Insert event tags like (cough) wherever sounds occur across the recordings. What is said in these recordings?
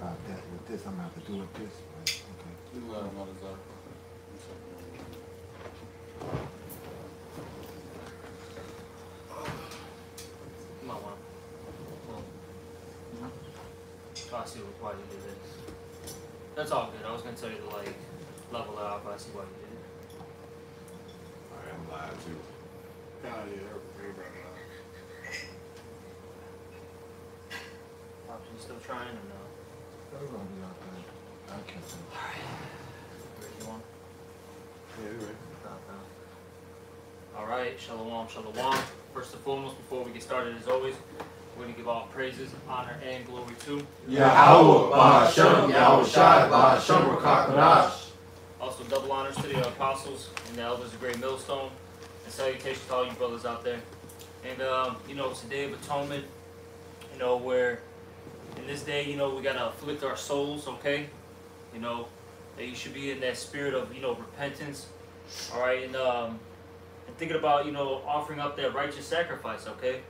about that with this. I'm gonna have to do it this way. Okay. You let him know the Zarek. You might want. Well, oh, I see why you did this. That's all good. I was gonna tell you to like level it out, but I see why you did it. I am live too. Yeah, yeah, everybody. Pops, you still trying or no? That's gonna be all right. I can't say. Ready, you want? Yeah, you ready? All right, shalom, shalom. First and foremost, before we get started, as always, we're gonna give all praises, honor, and glory to. Yahweh, Bahashem, Yahweh Shai, Bahashem, Rakakadash. Also, double honors to the apostles and the elders of Great Millstone, and salutations to all you brothers out there. And um, you know, it's a day of atonement. You know, where in this day, you know, we gotta afflict our souls. Okay, you know, that you should be in that spirit of you know repentance. All right, and um, and thinking about you know offering up that righteous sacrifice. Okay,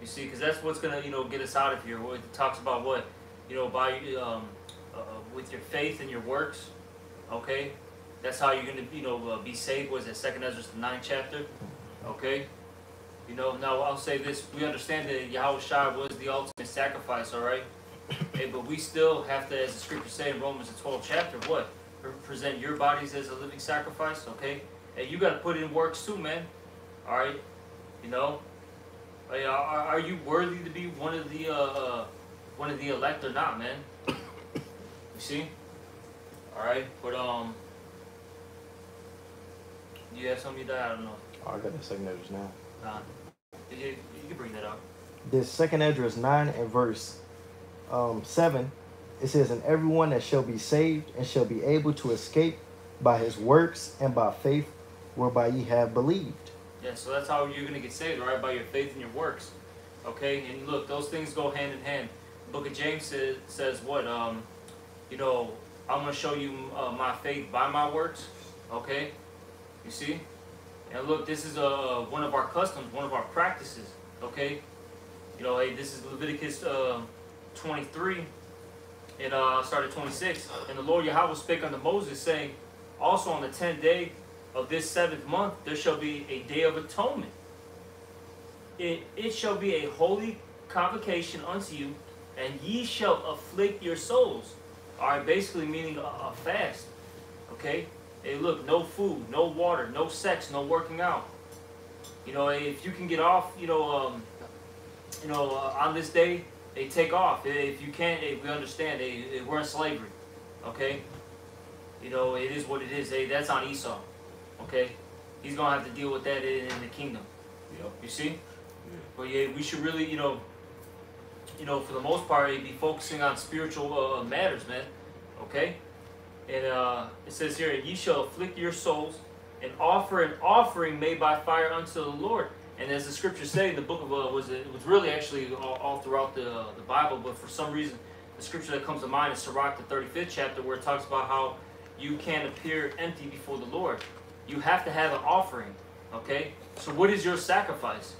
you see, because that's what's gonna you know get us out of here. It talks about what you know by um, uh, with your faith and your works. Okay, that's how you're gonna, you know, uh, be saved. Was it Second Ezra the ninth chapter? Okay. You know, now I'll say this: we understand that Yahweh Shai was the ultimate sacrifice, all right. Hey, but we still have to, as the scriptures say in Romans the twelfth chapter, what present your bodies as a living sacrifice, okay? And you got to put in works too, man. All right. You know, Hey, are, are you worthy to be one of the uh, uh, one of the elect or not, man? You see? All right, but um, do you have something that I don't know? Oh, I got the second Esdras now. Nah, you, you can bring that up. This second Esdras 9 and verse um, 7, it says, And everyone that shall be saved and shall be able to escape by his works and by faith whereby ye have believed. Yeah, so that's how you're gonna get saved, right? By your faith and your works. Okay, and look, those things go hand in hand. Book of James says, says what? Um, you know, I'm gonna show you uh, my faith by my works. Okay, you see? And look, this is uh, one of our customs, one of our practices. Okay, you know, hey, this is Leviticus uh, 23, it uh, started 26. And the Lord Yahweh spake unto Moses, saying, Also on the tenth day of this seventh month there shall be a day of atonement. It, it shall be a holy convocation unto you, and ye shall afflict your souls. All right, basically meaning a, a fast. Okay? Hey, look, no food, no water, no sex, no working out. You know, if you can get off, you know, um, you know, uh, on this day, they take off. If you can't, hey, we understand. Hey, we're in slavery. Okay? You know, it is what it is. Hey, that's on Esau. Okay? He's going to have to deal with that in, in the kingdom. Yep. You see? Yeah. But yeah, we should really, you know, you know, for the most part, be focusing on spiritual uh, matters, man. Okay? And uh, it says here, "Ye shall afflict your souls, and offer an offering made by fire unto the Lord." And as the scriptures say the book of uh, was it, was really actually all, all throughout the uh, the Bible, but for some reason, the scripture that comes to mind is Sirach, the thirty fifth chapter, where it talks about how you can't appear empty before the Lord. You have to have an offering. Okay. So what is your sacrifice?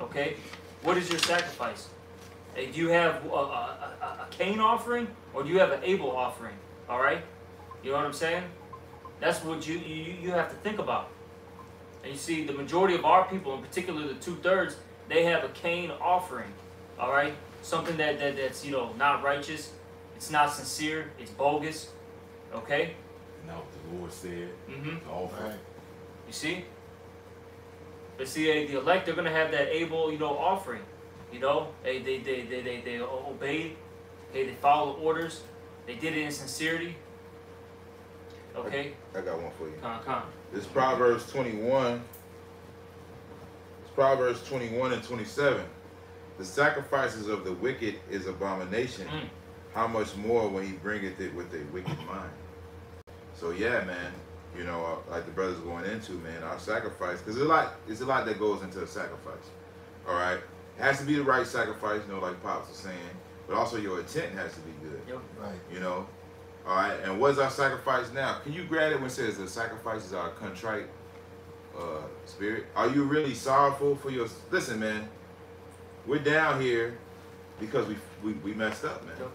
Okay. What is your sacrifice? Hey, do you have a, a, a, a Cain offering or do you have an Abel offering? All right. You know what I'm saying? That's what you, you you have to think about. And you see, the majority of our people, in particular the two thirds, they have a Cain offering. All right, something that, that that's you know not righteous, it's not sincere, it's bogus. Okay. Now what the Lord said, Mm-hmm. the offer. Right. You see? But see, the elect, they're gonna have that Abel, you know, offering. You know, they they they they they, they obeyed. Okay, they followed orders. They did it in sincerity. Okay, I got one for you. come on, come on. This Proverbs 21. It's Proverbs 21 and 27. The sacrifices of the wicked is abomination. Mm. How much more when he bringeth it with a wicked mind? So yeah, man. You know, uh, like the brothers going into, man, our sacrifice, because there's a lot, it's a lot that goes into a sacrifice. All right, it has to be the right sacrifice, you know, like Pops was saying, but also your intent has to be good. Yep. Right. You know, all right. And what's our sacrifice now? Can you grab it when it says the sacrifice is our contrite uh, spirit? Are you really sorrowful for your? Listen, man. We're down here because we we, we messed up, man. Yep.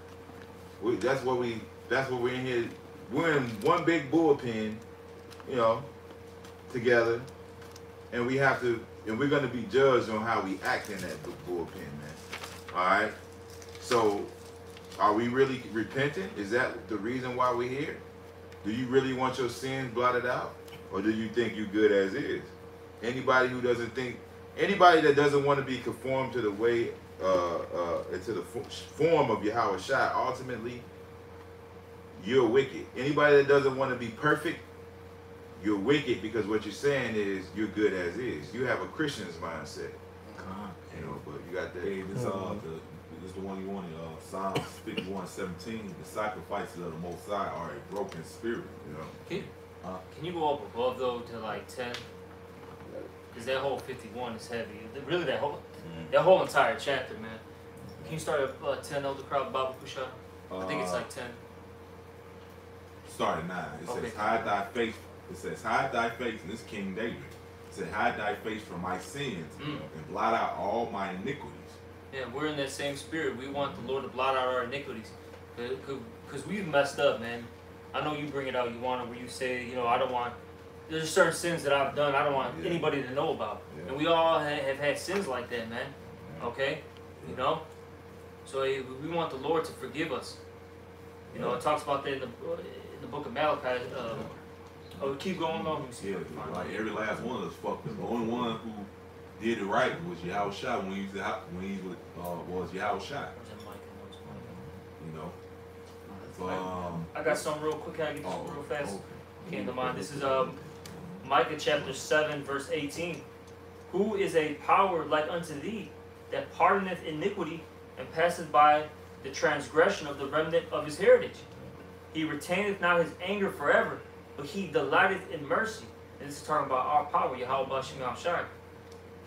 We, that's what we. That's what we're in here. We're in one big bullpen, you know, together, and we have to. And we're gonna be judged on how we act in that bu- bullpen, man. All right. So, are we really repentant? Is that the reason why we're here? Do you really want your sins blotted out, or do you think you're good as is? Anybody who doesn't think, anybody that doesn't want to be conformed to the way, uh, uh, to the form of Yahweh Shai, ultimately, you're wicked. Anybody that doesn't want to be perfect, you're wicked because what you're saying is you're good as is. You have a Christian's mindset, you know. But you got that. Hey, this uh the the one you wanted, uh Psalms fifty one seventeen. The sacrifices of the most high are a broken spirit. You know. Can, Uh, can you go up above though to like ten? Cause that whole fifty-one is heavy. Really, that whole that whole entire chapter, man. Can you start at uh, ten, Elder Crowd Bible Kusha? I think it's uh, like ten. Start at nine. It Okay. says, Hide thy face. It says, Hide thy face, and this King David. It said, Hide thy face from my sins Mm. and blot out all my iniquities. Yeah, we're in that same spirit. We want the Lord to blot out our iniquities. Because we've messed up, man. I know you bring it out, you want it where you say, you know, I don't want, there's certain sins that I've done I don't want Yeah. anybody to know about. Yeah. And we all ha- have had sins like that, man. Okay? You know? So eh, we want the Lord to forgive us. You know, it talks about that in the, in the book of Malachi. Uh, oh, keep going on. Yeah, if I can find like every last one of us fucked up. The only one who did it right was Yahweh Shai when he was when he was uh, was Yahweh Shai. Where's that mic? I know it's going. You know. Um, I got some real quick. Can I get this oh, real fast? okay. came to mind. This is um, Micah chapter 7, verse 18. Who is a power like unto thee, that pardoneth iniquity, and passeth by the transgression of the remnant of his heritage? He retaineth not his anger forever, but he delighteth in mercy. And this is talking about our power, Yahweh Bashim Shai.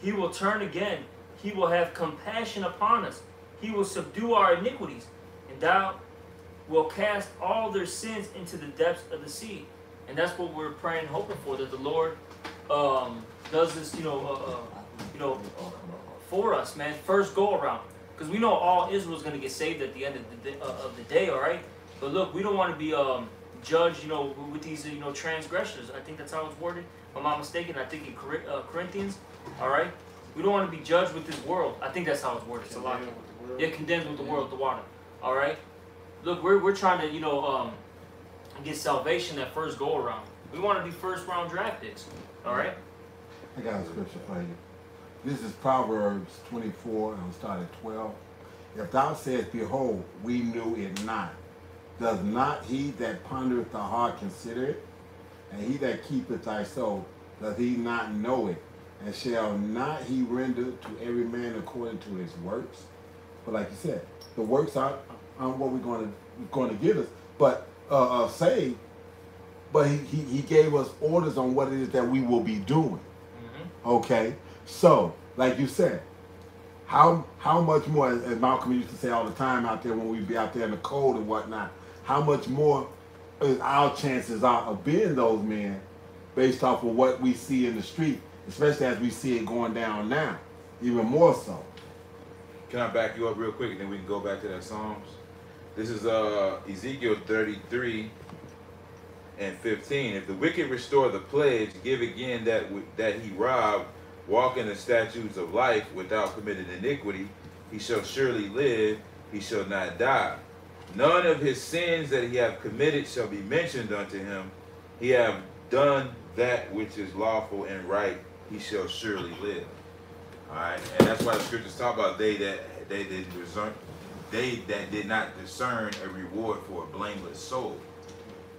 He will turn again. He will have compassion upon us. He will subdue our iniquities, and thou will cast all their sins into the depths of the sea. And that's what we're praying hoping for, that the Lord um, does this, you know, uh, uh, you know, for us, man. First go around, because we know all Israel's going to get saved at the end of the, day, uh, of the day, all right? But look, we don't want to be um, judged, you know, with these, you know, transgressions. I think that's how it's worded. If I'm not mistaken, I think in uh, Corinthians, all right? We don't want to be judged with this world. I think that's how it's worded. It's a lot. Yeah, condemned with the world, the water. All right. Look, we're we're trying to you know um get salvation that first go around. We want to be first round draft picks. All right. I got a scripture for you. This is Proverbs 24, and I'll start at 12. If thou sayest, Behold, we knew it not, does not he that pondereth the heart consider it? And he that keepeth thy soul, does he not know it? And shall not he render to every man according to his works? But like you said, the works aren't, aren't what we're going to going to give us, but uh, uh, saved. But he, he, he gave us orders on what it is that we will be doing. Mm-hmm. Okay, so like you said, how how much more, as, as Malcolm used to say all the time out there when we'd be out there in the cold and whatnot, how much more is our chances are of being those men based off of what we see in the street, especially as we see it going down now, even more so. Can I back you up real quick and then we can go back to that Psalms? This is uh Ezekiel 33 and 15. If the wicked restore the pledge, give again that that he robbed, walk in the statutes of life without committing iniquity, he shall surely live, he shall not die. None of his sins that he have committed shall be mentioned unto him. He have done that which is lawful and right, he shall surely live. Alright, and that's why the scriptures talk about they that they did discern they that did not discern a reward for a blameless soul.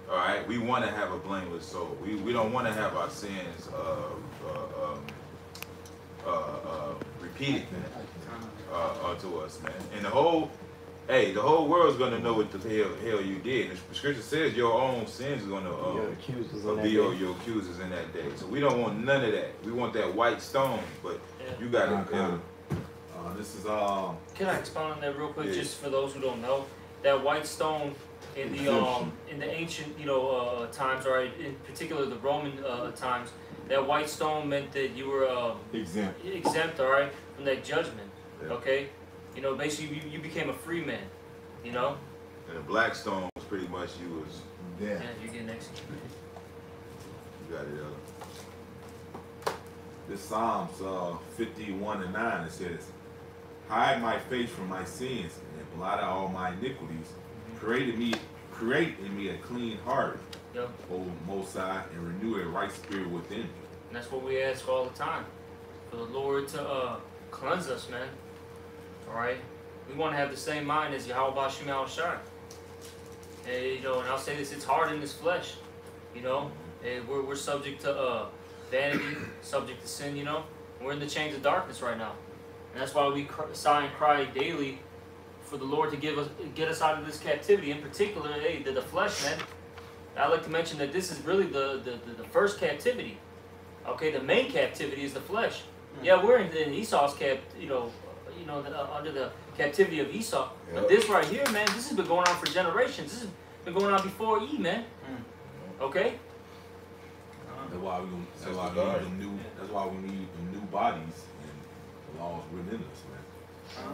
Alright, we want to have a blameless soul. We, we don't want to have our sins uh, uh, um, uh, uh, repeated uh, unto us, man. And the whole hey, the whole world's gonna know what the hell hell you did. The scripture says your own sins is gonna uh, Your accusers uh, be your, your accusers in that day. So we don't want none of that. We want that white stone, but Yeah. you gotta Okay. uh, Uh, this is um Can I expound on that real quick, Yeah. just for those who don't know? That white stone in the um in the ancient you know uh, times, or in particular the Roman uh, times, that white stone meant that you were um, Exempt. exempt, all right, from that judgment. Yeah. Okay, you know, basically you, you became a free man. You know, And the black stone was pretty much you was Yeah. Yeah, you're getting executed. you got it. Ella. This Psalms uh, 51 and 9, it says, Hide my face from my sins and blot out all my iniquities. Create in me, create in me a clean heart, Yep. O Most High, and renew a right spirit within me. And that's what we ask all the time. For the Lord to uh, cleanse us, man. Alright? We want to have the same mind as Yahweh Shemel Shai. And, you know, and I'll say this, it's hard in this flesh. You know? And we're, we're subject to uh, vanity, (coughs) subject to sin, you know? We're in the chains of darkness right now. And that's why we sigh and cry daily for the Lord to give us get us out of this captivity. In particular, hey, the, the flesh, man. I like to mention that this is really the, the, the, the first captivity. Okay, the main captivity is the flesh. Yeah, we're in, in Esau's cap, you know, you know, the, uh, under the captivity of Esau. But this right here, man, this has been going on for generations. This has been going on before E, man. Okay. That's why we gonna, that's That's why the we need them new that's why we need them new bodies and the laws written in us, man.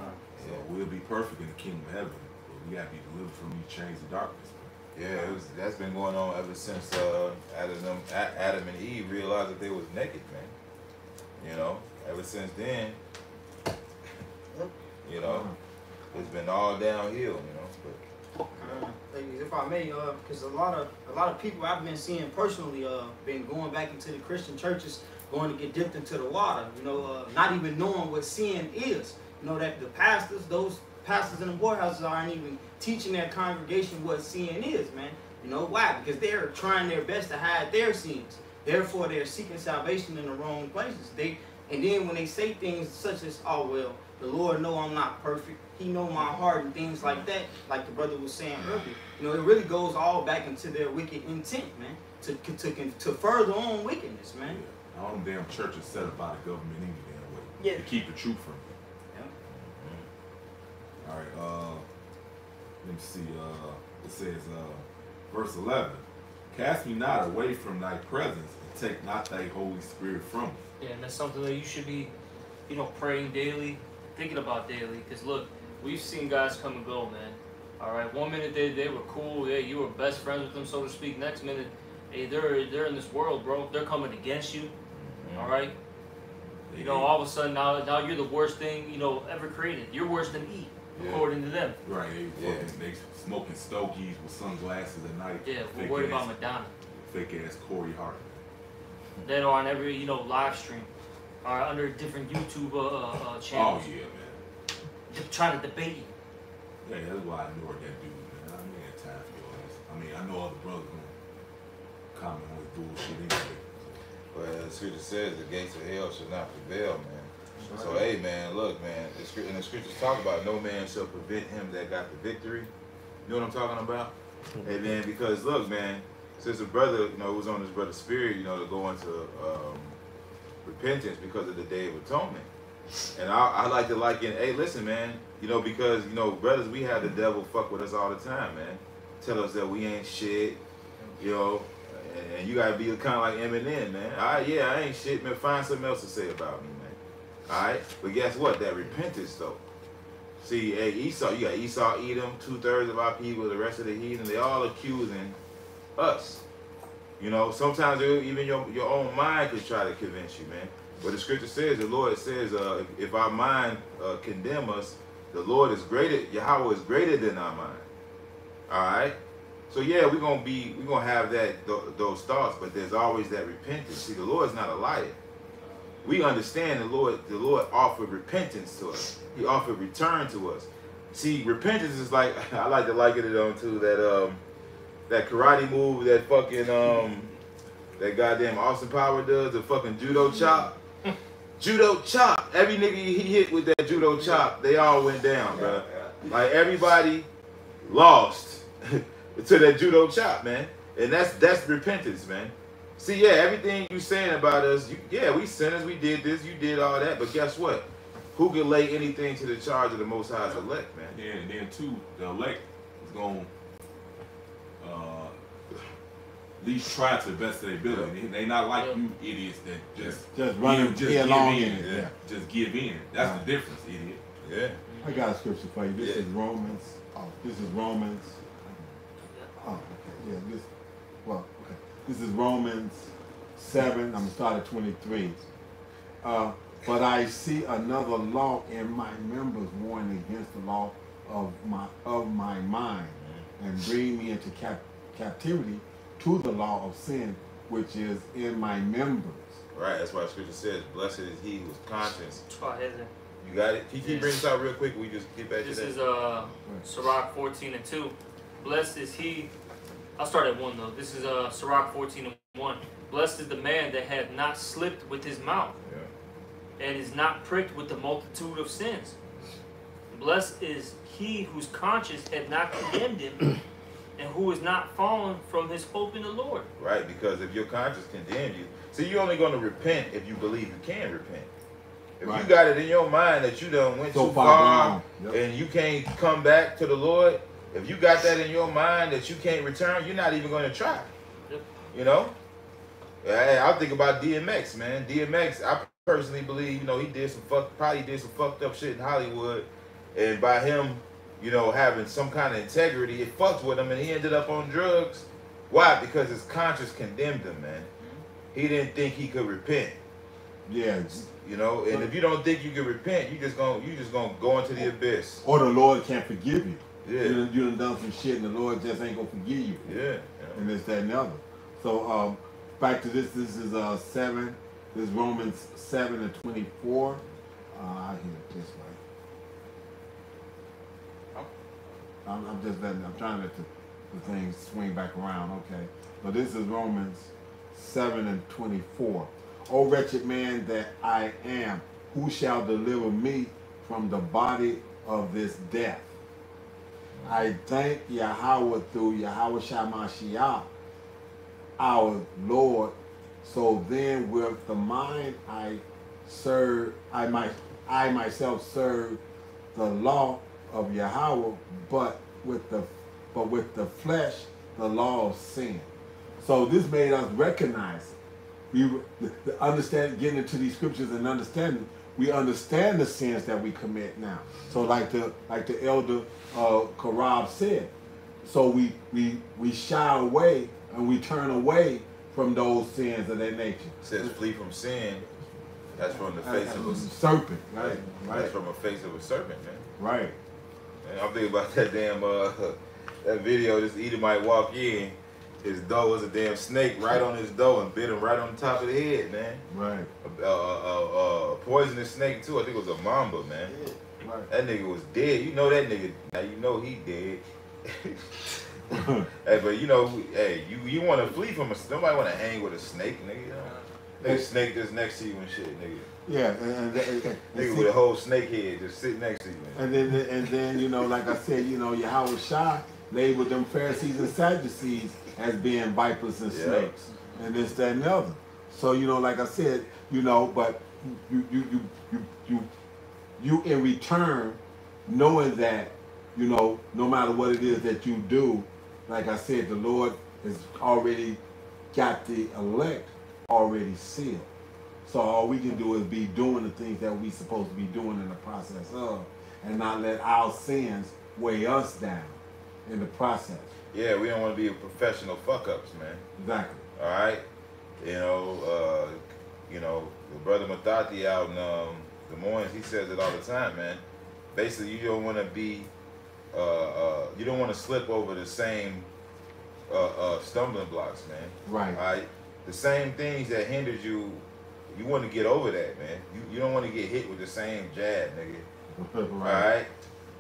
So we'll be perfect in the kingdom of heaven, but we gotta be delivered from these chains of darkness. Man. Yeah, it was, that's been going on ever since uh, Adam, Adam and Eve realized that they was naked, man. You know, ever since then, you know, it's been all downhill. You know, but Uh, if I may, uh, because a lot of a lot of people I've been seeing personally, uh, been going back into the Christian churches, going to get dipped into the water. You know, uh, not even knowing what sin is. You know that the pastors, those pastors in the whorehouses, aren't even teaching their congregation what sin is, man. You know why? Because they're trying their best to hide their sins. Therefore, they're seeking salvation in the wrong places. They and then when they say things such as, "Oh well, the Lord know I'm not perfect. He know my heart and things like that," like the brother was saying earlier. You know, it really goes all back into their wicked intent, man, to to to, to further on wickedness, man. Yeah. All them damn churches set up by the government any damn way. Yeah. To keep the truth from you. Yeah. All right, uh, let me see. Uh, it says, uh, verse 11 Cast me not away from thy presence, and take not thy Holy Spirit from me. Yeah, and that's something that you should be, you know, praying daily, thinking about daily. Because look, we've seen guys come and go, man. All right, one minute they, they were cool, yeah, you were best friends with them, so to speak. Next minute, hey, they're they're in this world, bro. They're coming against you. Mm-hmm. All right, you know, all of a sudden now now you're the worst thing you know ever created. You're worse than E, Yeah. according to them. Right, they Yeah. fucking they smoking stogies with sunglasses at night. Yeah, we're Fake worried ass, about Madonna. Fake ass Corey Hart. That are on every you know live stream, or under different YouTube uh, uh, uh, Oh channels, yeah, man. They're trying to debate you. Yeah, that's why I ignored that dude, man. I ain't had time for your ass. I mean, I know other brothers gonna comment on his bullshit anyway. but the scripture says the gates of hell shall not prevail, man. So hey, man, look, man. The script and the scriptures talk about no man shall prevent him that got the victory. You know what I'm talking about? (laughs) Hey man, because look, man, since the brother, you know, was on his brother's spirit, you know, to go into um, repentance because of the Day of Atonement. And I, I like to like liken, hey, listen, man, you know, because you know, brothers, we have the devil fuck with us all the time, man. Tell us that we ain't shit, you know, and, and you gotta be kind of like Eminem, man. All right, yeah, I ain't shit, man. Find something else to say about me, man. All right, but guess what? That repentance, though. See, hey, Esau, you got Esau, Edom, two thirds of our people, the rest of the heathen, they all accusing us. You know, sometimes even your your own mind could try to convince you, man. But the scripture says, the Lord says, uh, if, if our mind uh, condemn us, the Lord is greater, Yahweh is greater than our mind. All right. So yeah, we're gonna be, we're gonna have that th- those thoughts, but there's always that repentance. See, the Lord is not a liar. We understand the Lord. The Lord offered repentance to us. He offered return to us. See, repentance is like (laughs) I like to liken it on to that um that karate move that fucking um that goddamn Austin Power does the fucking judo chop. judo chop. Every nigga he hit with that judo chop, they all went down, bro. Like everybody lost (laughs) to that judo chop, man. And that's that's repentance, man. See, yeah, everything you saying about us, you, yeah, we sinners, we did this, you did all that, but guess what? Who can lay anything to the charge of the Most High's elect, man? Yeah, and then too, the elect is gonna uh, at least try to the best of their ability. They, they not like you idiots that just Just running give, just headlong give in in. Yeah. Just give in. That's Right. the difference, idiot. Yeah. I got a scripture for you. This Yeah. is Romans. Oh, this is Romans Oh, okay, yeah, this, well, okay. This is Romans seven, I'm gonna start at twenty-three. Uh, but I see another law in my members warring against the law of my, of my mind and bring me into cap- captivity to the law of sin which is in my members. Right, that's why scripture says, Blessed is he whose conscience. Oh, here's it. You got it? Can you Yes. bring this out real quick? We just get back This to that. is uh Sirach 14 and 2. Blessed is he. I'll start at 1 though. This is uh Sirach 14 and 1. Blessed is the man that hath not slipped with his mouth Yeah. and is not pricked with the multitude of sins. Blessed is he whose conscience hath not condemned him (clears throat) and who is not fallen from his hope in the Lord. Right, because if your conscience condemn you, see, you're only going to repent if you believe you can repent. If Right. you got it in your mind that you done went So too far far. Yep. and you can't come back to the Lord, if you got that in your mind that you can't return, you're not even going to try. Yep. You know? Hey, I think about DMX, man. DMX, I personally believe, you know, he did some fuck, probably did some fucked up shit in Hollywood, and by him, you know, having some kind of integrity, it fucked with him, and he ended up on drugs. Why? Because his conscience condemned him, man. He didn't think he could repent. Yeah, You know, and if you don't think you can repent, you just gonna you just gonna go into the abyss. or the Lord can't forgive you. You Yeah, done, you done done some shit and the Lord just ain't gonna forgive you. yeah. and it's that, and the other. So um, back to this. This is uh seven. This is Romans seven and twenty four. Uh, I hear this way. I'm, I'm just letting. I'm trying to let the, the thing swing back around. Okay. But this is Romans seven and twenty four. O wretched man that I am, who shall deliver me from the body of this death? I thank Yahweh through Yahweh Shamashiach, our Lord. So then with the mind I serve, I might I myself serve the law of Yahweh, but with the but with the flesh the law of sin. So this made us recognize. We the, the understand getting into these scriptures and understanding we understand the sins that we commit now. So like the like the elder uh Karab said, so we we we shy away and we turn away from those sins of that nature. It says flee from sin. That's from the face of a serpent, right? That's from a face of a serpent, man. Right. And I'm thinking about (laughs) that damn uh (laughs) that video. This Edomite walk in, his dough was a damn snake right on his dough and bit him right on the top of the head, man. Right. A, a, a, a poisonous snake too. I think it was a mamba, man. Yeah. Right. That nigga was dead. You know that nigga. Now you know he dead. (laughs) hey, but you know, hey, you you want to flee from a nobody want to hang with a snake, nigga. You know? Nigga, snake just next to you and shit, nigga. Yeah, and, and, and, and Nigga see- with a whole snake head just sitting next to you. Man. And then, and then, you know, like I said, you know, Yahweh Shah labeled them Pharisees and Sadducees as being vipers and Yeah. snakes, and this, that, and the other. So, you know, like I said, you know, but you, you, you, you, you, you in return, knowing that, you know, no matter what it is that you do, like I said, the Lord has already got the elect already sealed. So all we can do is be doing the things that we supposed to be doing in the process of, and not let our sins weigh us down in the process. Yeah, we don't want to be professional fuck ups, man. Exactly. All right, you know, uh, you know, the brother Matati out in um, Des Moines, he says it all the time, man. Basically, you don't want to be, uh, uh, you don't want to slip over the same uh, uh, stumbling blocks, man. Right. All right, the same things that hindered you, you want to get over that, man. You you don't want to get hit with the same jab, nigga. (laughs) All right.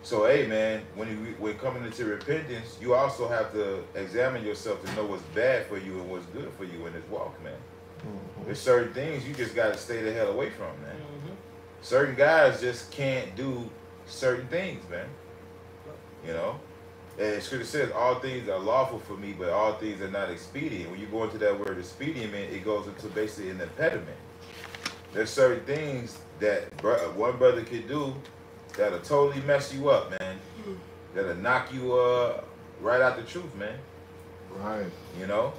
So, hey, man, when you when coming into repentance, you also have to examine yourself to know what's bad for you and what's good for you in this walk, man. Mm-hmm. There's certain things you just got to stay the hell away from, man. Mm-hmm. Certain guys just can't do certain things, man. You know, and Scripture says all things are lawful for me, but all things are not expedient. When you go into that word expedient, it goes into basically an impediment. There's certain things that one brother could do that'll totally mess you up, man. That'll knock you uh right out the truth, man. Right. You know,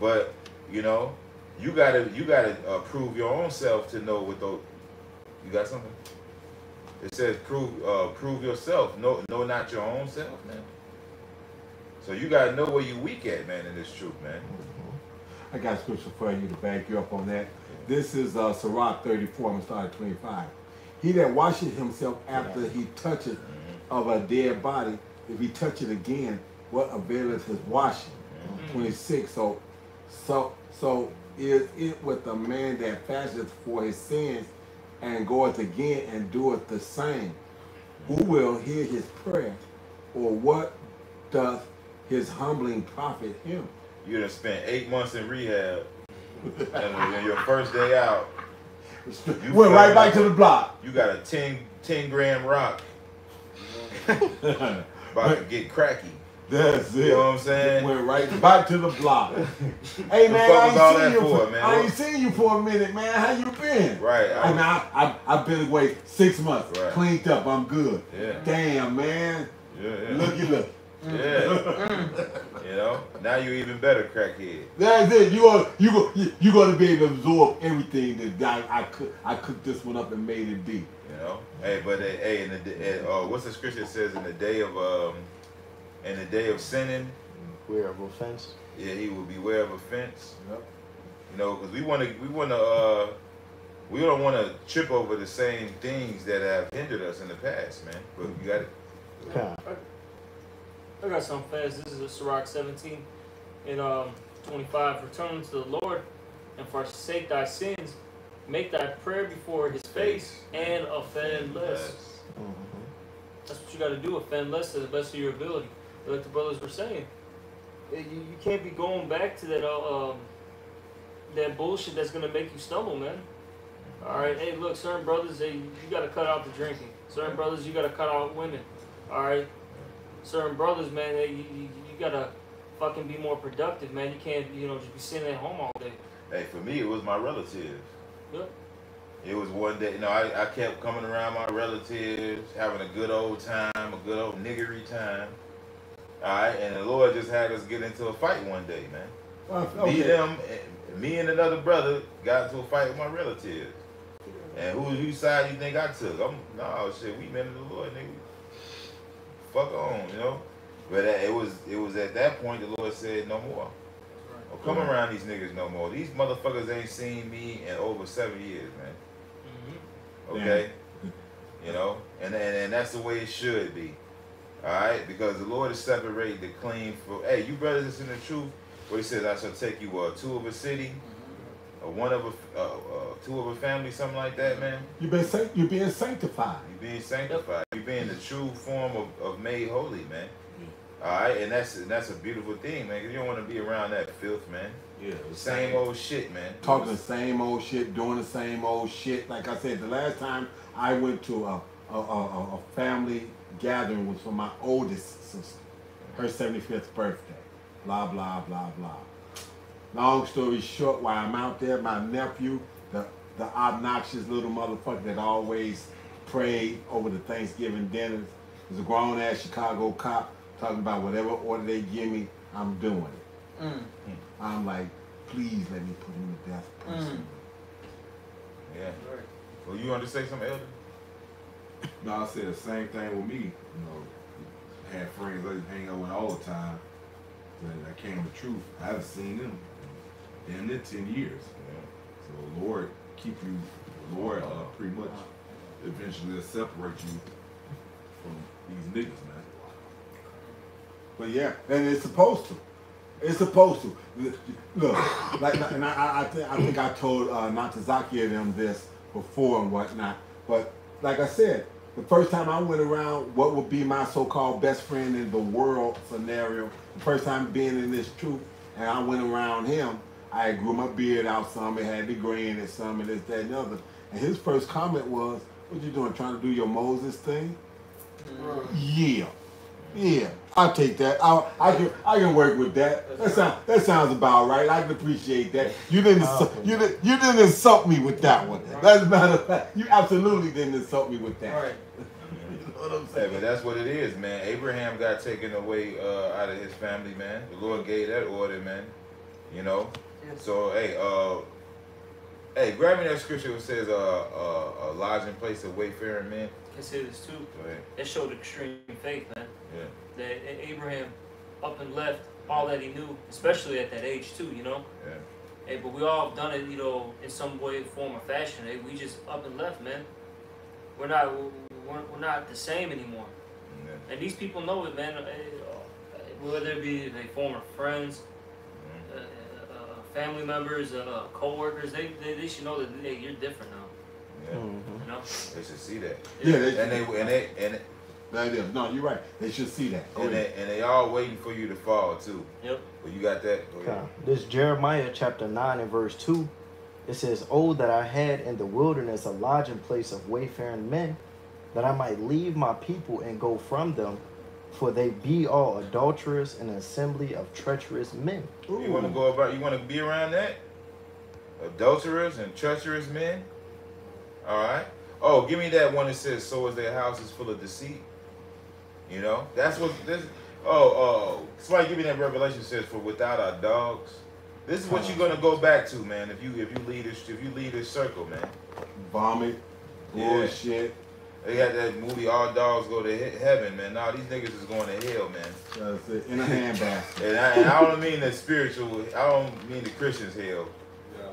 but you know, you gotta you gotta uh, prove your own self to know what those. You got something? It says prove uh, prove yourself. No, no, not your own self, man. So you gotta know where you weak at, man, in this truth, man. I got scripture for you to back you up on that. This is uh, Sirach 34, I'm gonna start 25. He that washeth himself after he toucheth of a dead body, if he touch it again, what availeth his washing? 26. So, so, so is it with the man that fasteth for his sins and goeth again and doeth the same? Who will hear his prayer, or what doth his humbling profit him? You done spent eight months in rehab, and your first day out, You Went right back like to the block. you got a 10, 10 gram rock (laughs) about to get cracky. That's it. You know what I'm saying? Went right back to the block. (laughs) hey man, I ain't seen you for, man? I ain't seen you for a minute, man. How you been? Right. I mean, I, I, I've been away six months, Right. cleaned up. I'm good. Yeah. Damn, man. Yeah, yeah. Looky, look. Yeah. (laughs) you know, now you're even better crackhead. That's it. You are you go you, you gonna be able to absorb everything that I, I cook I cooked this one up and made it be. You know, hey, but uh, hey, in the uh, what's the scripture that says in the day of um, in the day of sinning, Beware of offense. yeah, he will beware of offense. Yep. You know, because we want to, we want to, uh, we don't want to trip over the same things that have hindered us in the past, man. But you got to, Kind. I got something fast. This is a Sirach 17 and um, 25. Return to the Lord and forsake thy sins. Make thy prayer before his face and offend less. Mhm. That's what you got to do. Offend less to the best of your ability. Like the brothers were saying, Eh, you, you can't be going back to that uh, um, that bullshit that's gonna make you stumble, man. All right, hey, look, certain brothers, they, you got to cut out the drinking. Certain brothers, you got to cut out women. All right, certain brothers, man, they, you, you, you got to fucking be more productive, man. You can't, you know, just be sitting at home all day. hey, for me, it was my relatives. Yep. It was one day, you know, I, I kept coming around my relatives, having a good old time, a good old niggery time. All right, and the Lord just had us get into a fight one day, man. Uh, Me, them, and- me and another brother got into a fight with my relatives. And who whose side you think I took? I'm no shit. We men of the Lord, nigga. Fuck on, you know. But uh, it was it was at that point the Lord said no more. Don't come around these niggas no more. These motherfuckers ain't seen me in over seven years, man. Mm-hmm. Okay, you know, and, and and that's the way it should be. All right, because the Lord is separating the clean from. Hey, you brothers that's in the truth. What He says, I shall take you uh, two of a city, or one of a uh, uh, two of a family, something like that, man. You've been you're being sanctified. You being sanctified. You being the true form of, of made holy, man. All right, and that's and that's a beautiful thing, man. 'cause you don't want to be around that filth, man. Yeah. Same old shit, man. Talking the same old shit, doing the same old shit. Like I said, the last time I went to a a, a, a a family gathering was for my oldest sister, her 75th birthday. Blah blah blah blah. Long story short, while I'm out there, my nephew, the the obnoxious little motherfucker that always prayed over the Thanksgiving dinners, is a grown ass Chicago cop talking about whatever order they give me, I'm doing it. Mm. I'm like, please let me put him to death personally. Yeah. Right. Well, you want to say something, Elder? No, I said the same thing with me. You know, had friends I used to hang out with all the time. But I came to truth, I haven't seen them in it ten years. Yeah. So Lord keep you, Lord, uh, pretty much eventually will separate you from these niggas, man. But yeah, and it's supposed to. It's supposed to. Look, like, and I, I, think, I think I told uh, Natazaki and them this before and whatnot. But like I said, the first time I went around what would be my so-called best friend in the world scenario, the first time being in this truth, and I went around him, I grew my beard out some, it had the gray in it some, and this, that, and the other. And his first comment was, what you doing, trying to do your Moses thing? Yeah. Yeah, I'll take that. I, I can I can work with that. That sounds that sounds about right. I can appreciate that. You didn't insu- you didn't you didn't insult me with that one. As a matter of fact, you absolutely didn't insult me with that. All right. (laughs) You know what I'm Yeah, but that's what it is, man. Abraham got taken away uh, out of his family, man. The Lord gave that order, man. You know. So hey, uh, hey, grab me that scripture that says, uh, uh, a lodging place of wayfaring men. Say this too. Go ahead. That showed extreme faith, man. Yeah. That Abraham, up and left all that he knew, especially at that age too. You know. Yeah. Hey, but we all have done it, you know, in some way, form, or fashion. Hey, we just up and left, man. We're not, we're, we're not the same anymore. Yeah. And these people know it, man. Uh, Whether it be they former friends, uh, uh, family members, uh, co-workers, they, they, they should know that hey, you're different now. Yeah. Mhm. You know. They should see that. Yeah, they, And they and they and that is. No, you're right. They should see that. And they and they all waiting for you to fall too. Yep. But you got that. Go Okay. This Jeremiah chapter 9 and verse 2. It says, Oh, that I had in the wilderness a lodging place of wayfaring men, that I might leave my people and go from them, for they be all adulterers and an assembly of treacherous men. You want to go about? You want to be around that? Adulterers and treacherous men. All right. Oh, give me that one that says, "So is their houses full of deceit." You know, that's what this. Oh, oh, somebody give me that revelation says, "For without our dogs." This is what you're gonna go back to, man. If you if you lead this if you lead this circle, man. Vomit, Yeah. Bullshit. They got that movie, All Dogs Go to He- Heaven, man. Now these niggas is going to hell, man. That's it. In a handbasket. And I, and I don't mean the spiritual. I don't mean the Christians hell.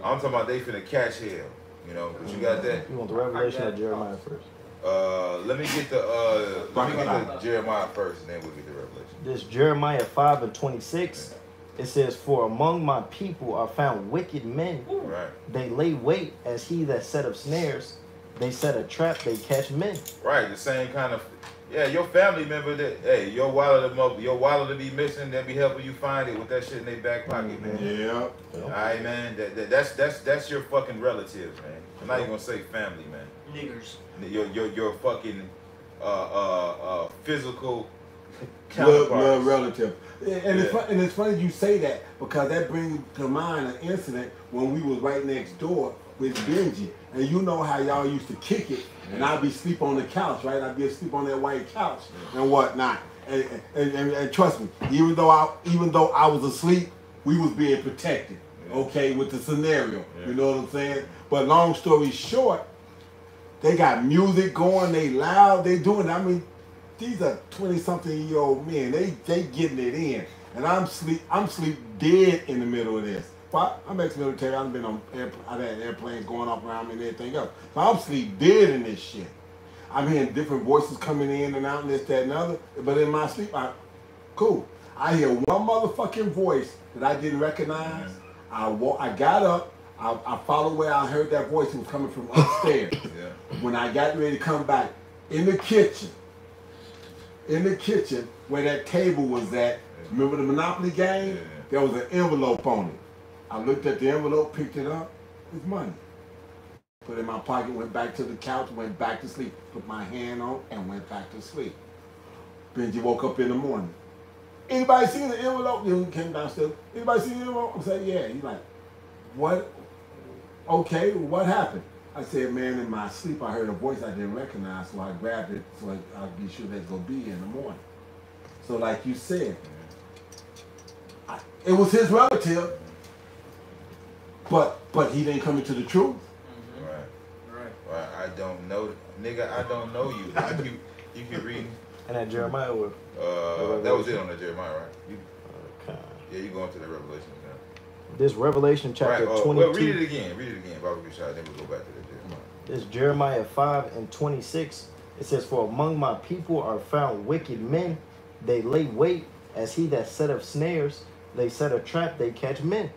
I'm talking about they finna catch hell. You know, but you got that. You want the revelation of Jeremiah first? Uh, let me get the uh, let me get the Jeremiah first, and then we'll get the Revelation. This Jeremiah 5 and 26. It says, For among my people are found wicked men. Right, They lay wait as he that set up snares. They set a trap, they catch men. right. The same kind of. Yeah, your family member that hey, your wallet of your wallet to be missing, they'll be helping you find it with that shit in their back pocket, man. Yeah. All right, man. That, that, that's that's that's your fucking relative, man. I'm not even gonna say family, man. Niggers. Your your your fucking uh uh uh physical (laughs) Blood, blood relative. And it's Yeah. fun, and it's funny you say that because that brings to mind an incident when we was right next door with Benji, and you know how y'all used to kick it, and I'd be sleep on the couch, right? I'd be asleep on that white couch and whatnot. And, and, and, and trust me, even though I even though I was asleep, we was being protected. Okay, with the scenario, Yeah. you know what I'm saying. But long story short, they got music going, they loud, they doing. I mean, these are twenty something year old men. They they getting it in, and I'm sleep. I'm sleep dead in the middle of this. But I'm ex-military. I've been on air, I've had airplanes going up around me and everything else. So I'm sleep dead in this shit. I'm hearing different voices coming in and out and this, that, and the other. But in my sleep, I cool. I hear one motherfucking voice that I didn't recognize. I wa- I got up. I, I followed where I heard that voice. It was coming from upstairs. (laughs) Yeah. when I got ready to come back in the kitchen, in the kitchen where that table was at, remember the Monopoly game? Yeah. There was an envelope on it. I looked at the envelope, picked it up, it's money. Put it in my pocket, went back to the couch, went back to sleep, put my hand on, and went back to sleep. Benji woke up in the morning. Anybody seen the envelope? He came downstairs. Anybody seen the envelope? I said, yeah. He's like, what? Okay, what happened? I said, man, in my sleep I heard a voice I didn't recognize, so I grabbed it so I, I'd be sure that's gonna be in the morning. So like you said, I, it was his relative, but but he didn't come into the truth. Right. Right. Right. I don't know, nigga. I don't know you. (laughs) You keep, you keep reading. And that Jeremiah was. Uh, that was it on the Jeremiah, right? You, Okay. yeah, you going to the Revelation now. This Revelation Right. chapter Uh, 22. well, read it again. Read it again. Bobby Bishop. Then we'll go back to the Jeremiah. This Jeremiah 5 and 26. It says, For among my people are found wicked men. They lay wait as he that set up snares. They set a trap, they catch men.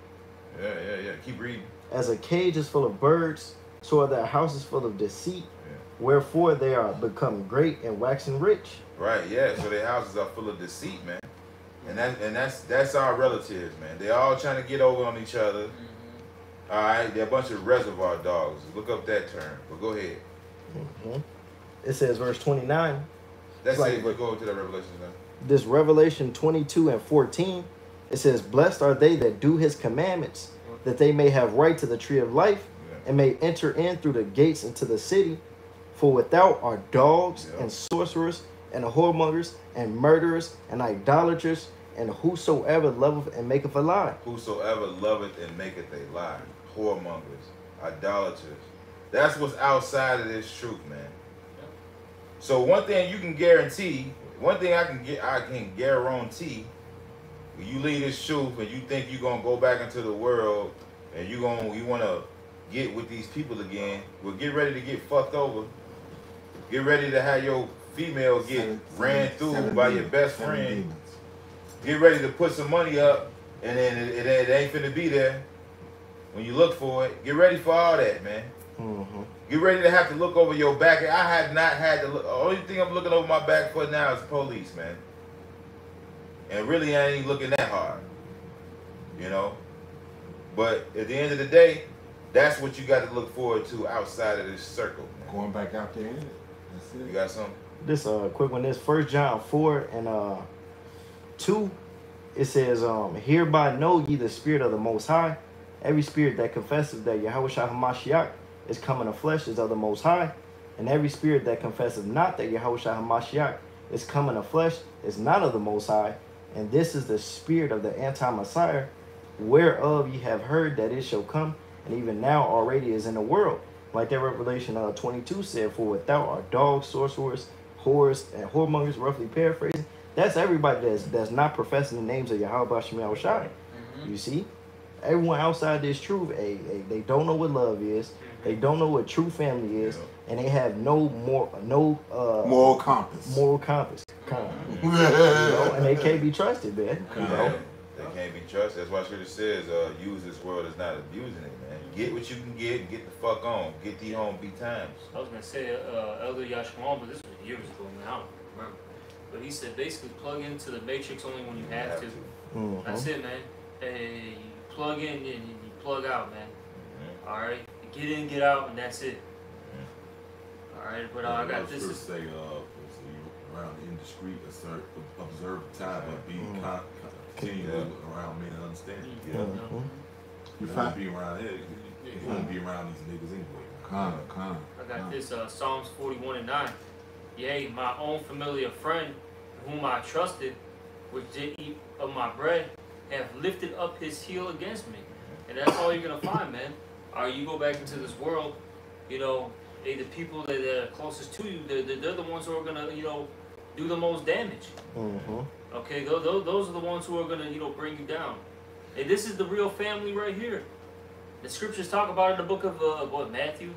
Yeah, yeah, yeah. Keep reading. As a cage is full of birds, so are their houses full of deceit. Yeah. Wherefore they are become great and waxing rich. Right, yeah. So their houses are full of deceit, man. And that and that's that's our relatives, man. They all trying to get over on each other. All right, they're a bunch of reservoir dogs. Look up that term. But go ahead. Mhm. It says, verse 29. That's Like- it. We go to the Revelation now. This Revelation 22 and 14. It says, Blessed are they that do his commandments, that they may have right to the tree of life and may enter in through the gates into the city. For without are dogs and sorcerers and whoremongers and murderers and idolaters and whosoever loveth and maketh a lie. Whosoever loveth and maketh a lie, whoremongers, idolaters. That's what's outside of this truth, man. So one thing you can guarantee, one thing I can get, I can guarantee, when you leave this truth and you think you're gonna go back into the world and you gonna you wanna get with these people again, well get ready to get fucked over. Get ready to have your female get Seven- ran through seven by your best friend. demons. Get ready to put some money up and then it, it, it ain't finna be there when you look for it. Get ready for all that, man. Mm-hmm. Get ready to have to look over your back. I have not had to look. The only thing I'm looking over my back for now is police, man. And really, I ain't looking that hard. You know? But at the end of the day, that's what you got to look forward to outside of this circle, man. Going back out there in it. That's You got something? This uh quick one. This First John four and uh two. It says, um, hereby know ye the spirit of the Most High. Every spirit that confesses that Yahweh Shah Hamashiach is come in the flesh is of the Most High, and every spirit that confesses not that Yahweh Shah Hamashiach is come in the flesh is not of the Most High. And this is the spirit of the anti-Messiah, whereof ye have heard that it shall come, and even now already is in the world. Like that Revelation uh, 22 said, For without are dogs, sorcerers, whores, and whoremongers, roughly paraphrasing. That's everybody that's that's not professing the names of Yahweh Shem Yahweh Shai. You see? Everyone outside this truth, a, a, they don't know what love is. They don't know what true family is, and they have no more no uh Moral compass. moral compass. Kind of, (laughs) you know, and they can't be trusted, man. You Yeah, know, they can't be trusted. That's why Scripture says, uh, use this world as not abusing it, man. Get what you can get and get the fuck on. Get the home, be times. I was gonna say uh, Elder Yashwan, but this was years ago, man. I don't remember. But he said basically plug into the matrix only when you have to. Mhm. That's it, man. Hey, you plug in and you you plug out, man. Mhm. All right, get in, get out, and that's it. All right, but uh, I got this. First Is, say, uh, around indiscreet, assert, observe the time, but be Mm. con, con, continue Yeah. around men and understanding. Mm. Yeah. Mhm. You You find want be around it. You want to be around these niggas anyway. Con, con. I got this uh, Psalms 41 and 9. Yea, my own familiar friend, whom I trusted, which did eat of my bread, have lifted up his heel against me. And that's all you're gonna find, man. Or you go back into this world, you know, they the people that are closest to you, they're, they're the ones who are gonna, you know, do the most damage. Mhm. Okay, those, those are the ones who are gonna, you know, bring you down. And this is the real family right here. The scriptures talk about it in the book of uh, what Matthew.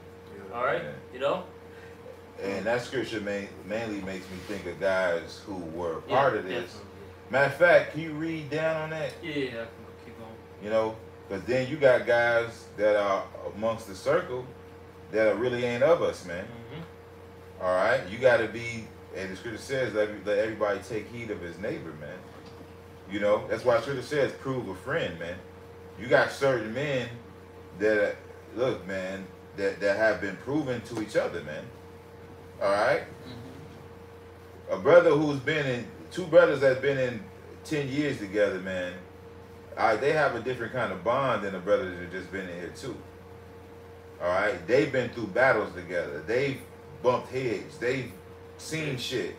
All right, Yeah. you know. And that scripture main, mainly makes me think of guys who were a Yeah, part of this. definitely. Matter of fact, can you read down on that? Yeah, yeah, I can keep going. You know, because then you got guys that are amongst the circle that really ain't of us, man. Mm-hmm. All right, you got to be, and the scripture says let, let everybody take heed of his neighbor, man. You know, that's why scripture says prove a friend, man. You got certain men that look, man, that that have been proven to each other, man. All right, a brother who's been in two brothers that's been in ten years together, man. They have a different kind of bond than the brothers that just been in here too. All right, they've been through battles together. They've bumped heads. They've seen shit.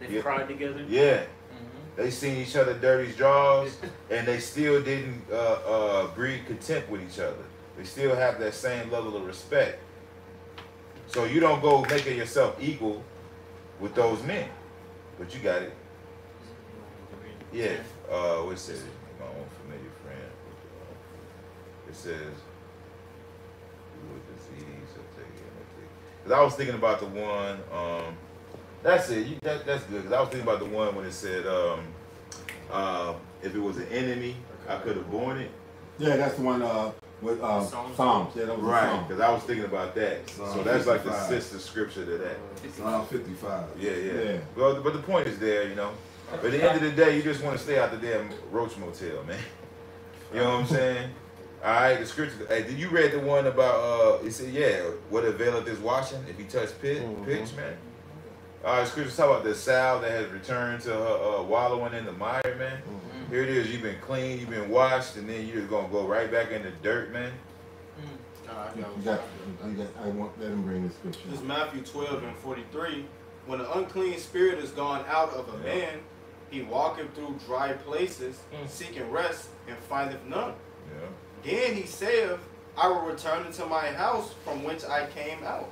They've Yeah. cried together. Yeah, Mm-hmm. they seen each other dirty draws, (laughs) and they still didn't uh, uh, breed contempt with each other. They still have that same level of respect. So you don't go making yourself equal with those men, but you got it. Yeah. Uh, what's it says? My own familiar friend. It says, with disease, because I was thinking about the one. Um, that's it. You, that, that's good. Because I was thinking about the one when it said, um, uh, if it was an enemy, I could have borne it. Yeah, that's the one uh, with uh, Psalms. Psalms. Yeah, that was Right. Because I was thinking about that. So Psalm that's like the sister scripture to that. Psalm 55. Yeah, yeah. Yeah. Well, but the point is there, you know. But at the end of the day, you just want to stay out the damn roach motel, man. (laughs) You know what I'm saying? All right, the scripture. Hey, did you read the one about? uh It said, "Yeah, what availeth is washing if he touch pit, Mhm. pitch, man." All right, scripture talk about the sow that has returned to her uh, wallowing in the mire, man. Mhm. Here it is. You've been clean, you've been washed, and then you're just gonna go right back in the dirt, man. Nah, I You got got, you got, I want, let him bring the scripture. This is Matthew 12 and 43. When an unclean spirit is gone out of a Yeah. man, he walketh through dry places, Mm. seeking rest, and findeth none. Yeah. Then he saith, I will return into my house from whence I came out.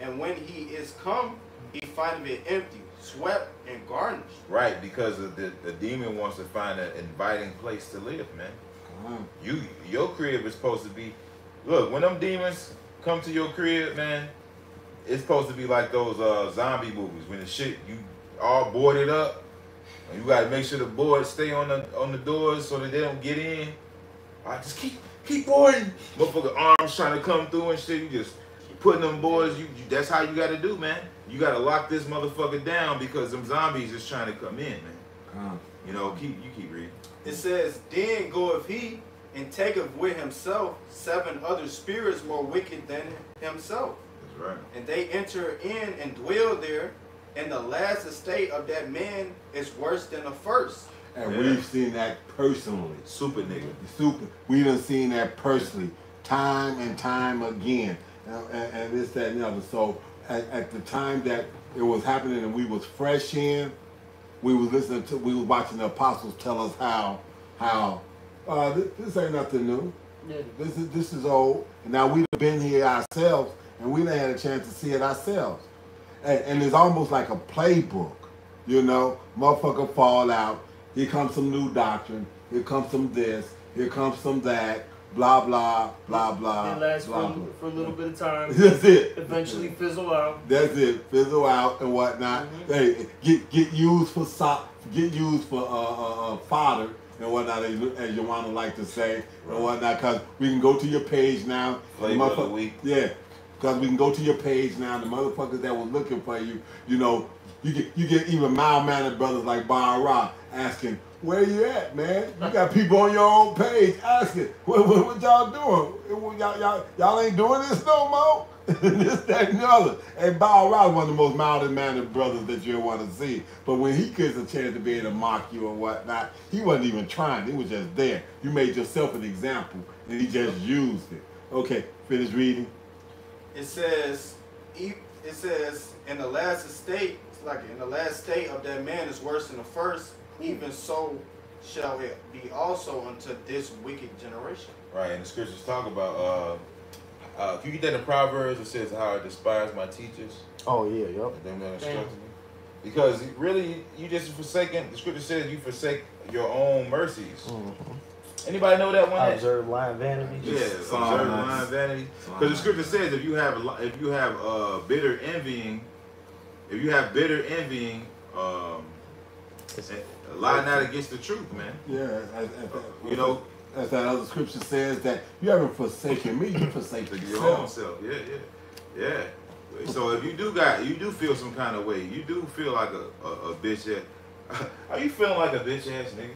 And when he is come, he findeth it empty, swept and garnished. Right, because of the, the demon wants to find an inviting place to live, man. Come You your crib is supposed to be look, when them demons come to your crib, man, it's supposed to be like those uh zombie movies when the shit you all boarded up and you gotta make sure the boards stay on the on the doors so that they don't get in. I just keep keep boarding. Motherfucker arms trying to come through and shit. You just putting them boys, you, you that's how you gotta do, man. You gotta lock this motherfucker down because them zombies is trying to come in, man. Come. You know, keep you keep reading. It says, Then goeth he and taketh with himself seven other spirits more wicked than himself. That's right. And they enter in and dwell there. And the last estate of that man is worse than the first. And Yeah. we've seen that personally. Super nigga. Super. We done seen that personally, time and time again, and, and, and this, that, and the other. So at, at the time that it was happening and we was fresh in, we was listening to, we was watching the apostles tell us how, how, uh, this, this ain't nothing new. Yeah. This is this is old, and now we've been here ourselves, and we done had a chance to see it ourselves. And, and it's almost like a playbook, you know. Motherfucker fall out. Here comes some new doctrine. Here comes some this. Here comes some that. Blah blah blah blah. It lasts blah, for, blah. for a little bit of time. (laughs) That's it. Eventually fizzle out. That's it. Fizzle out and whatnot. Mm-hmm. Hey, get get used for so, get used for uh, uh, uh, fodder and whatnot, as, as Joanna like to say and whatnot. Cause we can go to your page now. Flavor The of the week. Yeah, cause we can go to your page now. The motherfuckers that were looking for you, you know, you get you get even mild mannered brothers like Bar Ra asking. Where you at, man? You got people on your own page asking, what, what, what y'all doing? Y'all, y'all, y'all ain't doing this no more? (laughs) this, that, and the other. And Wow is one of the most mild mannered brothers that you want to see. But when he gets a chance to be able to mock you and whatnot, he wasn't even trying. He was just there. You made yourself an example, and he just used it. Okay, finish reading. It says, it says, in the last estate, it's like in the last state of that man is worse than the first, even so shall it be also unto this wicked generation. Right, and the scriptures talk about uh uh if you get that in Proverbs it says how I despise my teachers Oh yeah, yep. and them that instructed me. Because really you just forsaken the scripture says you forsake your own mercies. Mhm. Anybody know that one? I observe lying vanity. Yeah, Psalm observe lying vanity. Because the scripture says if you have a li- if you have uh bitter envying, if you have bitter envying, um It's- lie not against the truth, man. Yeah, as, as, You know, as that other scripture says that you haven't forsaken me, you forsaken to your own yourself. self. Yeah, yeah, yeah. So if you do got, you do feel some kind of way. You do feel like a, a, a bitch ass. (laughs) Are you feeling like a bitch ass nigga?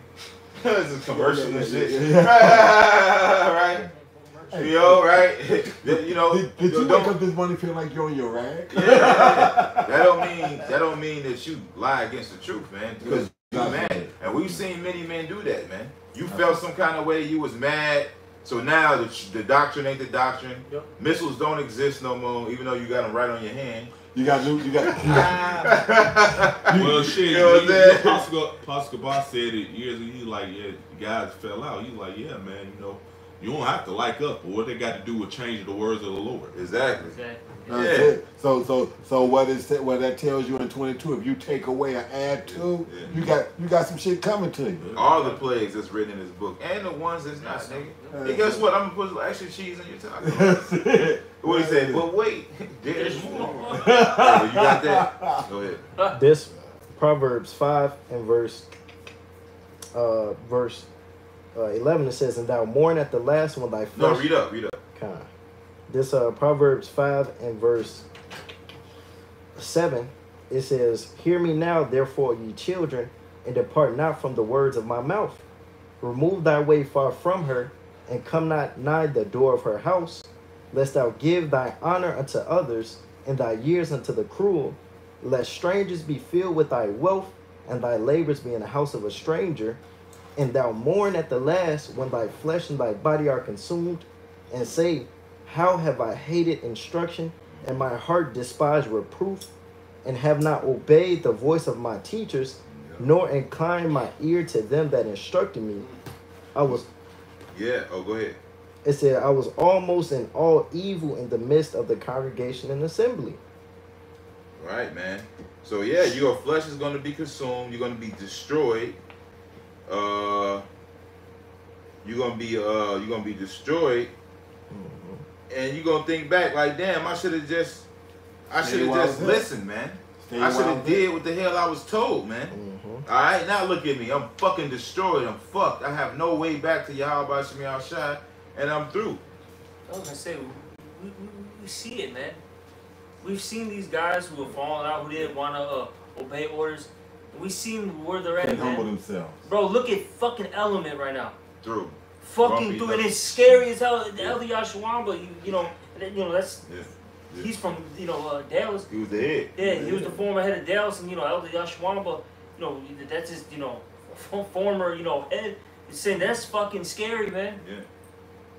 (laughs) it's a commercial Yeah, and yeah, shit, yeah, (laughs) right? You know, right? (laughs) you know, Did, did you don't- wake up this morning feeling like you're on your rag? Yeah, that don't mean that don't mean that you lie against the truth, man. Because you Yeah. mad, and we've seen many men do that, man. You felt some kind of way, you was mad, so now the, the doctrine ain't the doctrine. Yep. Missiles don't exist no more, even though you got them right on your hand. You got new, you got, (laughs) you got Well, shit, You know what I'm you- saying? Pascal, Pascal Boss said it years ago. He like, yeah, guys fell out. He's like, yeah, man, you know, you don't have to like up, but what they got to do with changing the words of the Lord. Exactly. Exactly. That's Yeah. it. So so so what is it? What that tells you in twenty two? If you take away or add to, Yeah. you got you got some shit coming to you. All the plagues that's written in this book, and the ones that's not, nigga. Hey, guess what? I'm gonna put extra cheese in your taco. (laughs) What he said? But wait, (laughs) there's more. (laughs) You got that? Go ahead. This Proverbs five and verse uh verse uh, eleven it says, "And thou mourn at the last when thy No, flesh." read up, read up. Kind. This uh Proverbs five and verse seven, it says, "Hear me now, therefore, ye children, and depart not from the words of my mouth. Remove thy way far from her, and come not nigh the door of her house, lest thou give thy honor unto others, and thy years unto the cruel. Lest strangers be filled with thy wealth, and thy labors be in the house of a stranger." And thou mourn at the last when thy flesh and thy body are consumed, and say, How have I hated instruction, and my heart despised reproof, and have not obeyed the voice of my teachers, nor inclined my ear to them that instructed me. I was Yeah. Oh, go ahead. it said I was almost in all evil in the midst of the congregation and assembly. Right, man. So yeah, your flesh is gonna be consumed. You're gonna be destroyed. Uh, you're gonna be uh, you're gonna be destroyed, and you're gonna think back like, damn, I should have just, I should have just listened, man. Stay I should have did what the hell I was told, man. Mhm. All right, now look at me. I'm fucking destroyed. I'm fucked. I have no way back to Yahweh Shemi Al Shai, and I'm through. I was gonna say, we, we, we, we see it, man. We've seen these guys who have fallen out, who didn't want to uh, obey orders. We seen where they're at, Can't humble man. themselves. Bro, look at fucking Element right now. Through. Fucking Grumpy through, and it's scary as hell. Yeah. Elder Yashwamba, you, you know, you know that's Yeah. Yeah. he's from you know uh, Dallas. He was the head. Yeah, he was the former head of Dallas, and you know Elder Yashwamba, you know that's his you know former you know head. He's saying that's fucking scary, man. Yeah.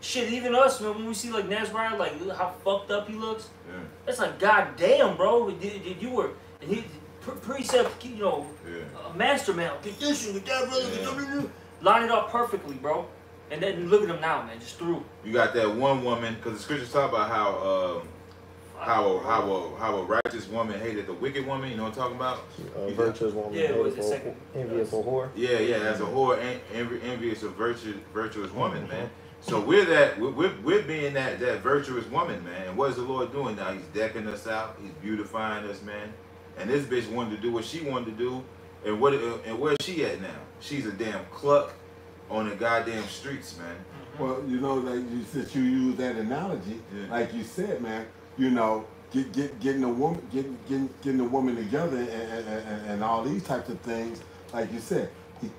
Shit, even us, man, when we see like Nazariah, like how fucked up he looks. Yeah. That's like goddamn, bro. Did, did you were and he pre- precept, you know, Yeah. a master man. Get this and get that, brother. get Yeah. that. Line it up perfectly, bro. And then look at him now, man. Just through. You got that one woman, because the scriptures talk about how um, how a, how a how a righteous woman hated the wicked woman. You know what I'm talking about? Uh, You virtuous woman, Yeah, what was the second? envious or whore. Yeah, yeah. As a whore, en- envy, envious of virtue, virtuous woman, man. So we're that we're, we're, we're being that that virtuous woman, man. And what is the Lord doing now? He's decking us out. He's beautifying us, man. And this bitch wanted to do what she wanted to do. And what and where's she at now? She's a damn cluck on the goddamn streets, man. Well, you know, like you, since you use that analogy, Yeah. like you said, man, you know, get, get getting a woman, getting getting, getting a woman together, and, and, and, and all these types of things, like you said, he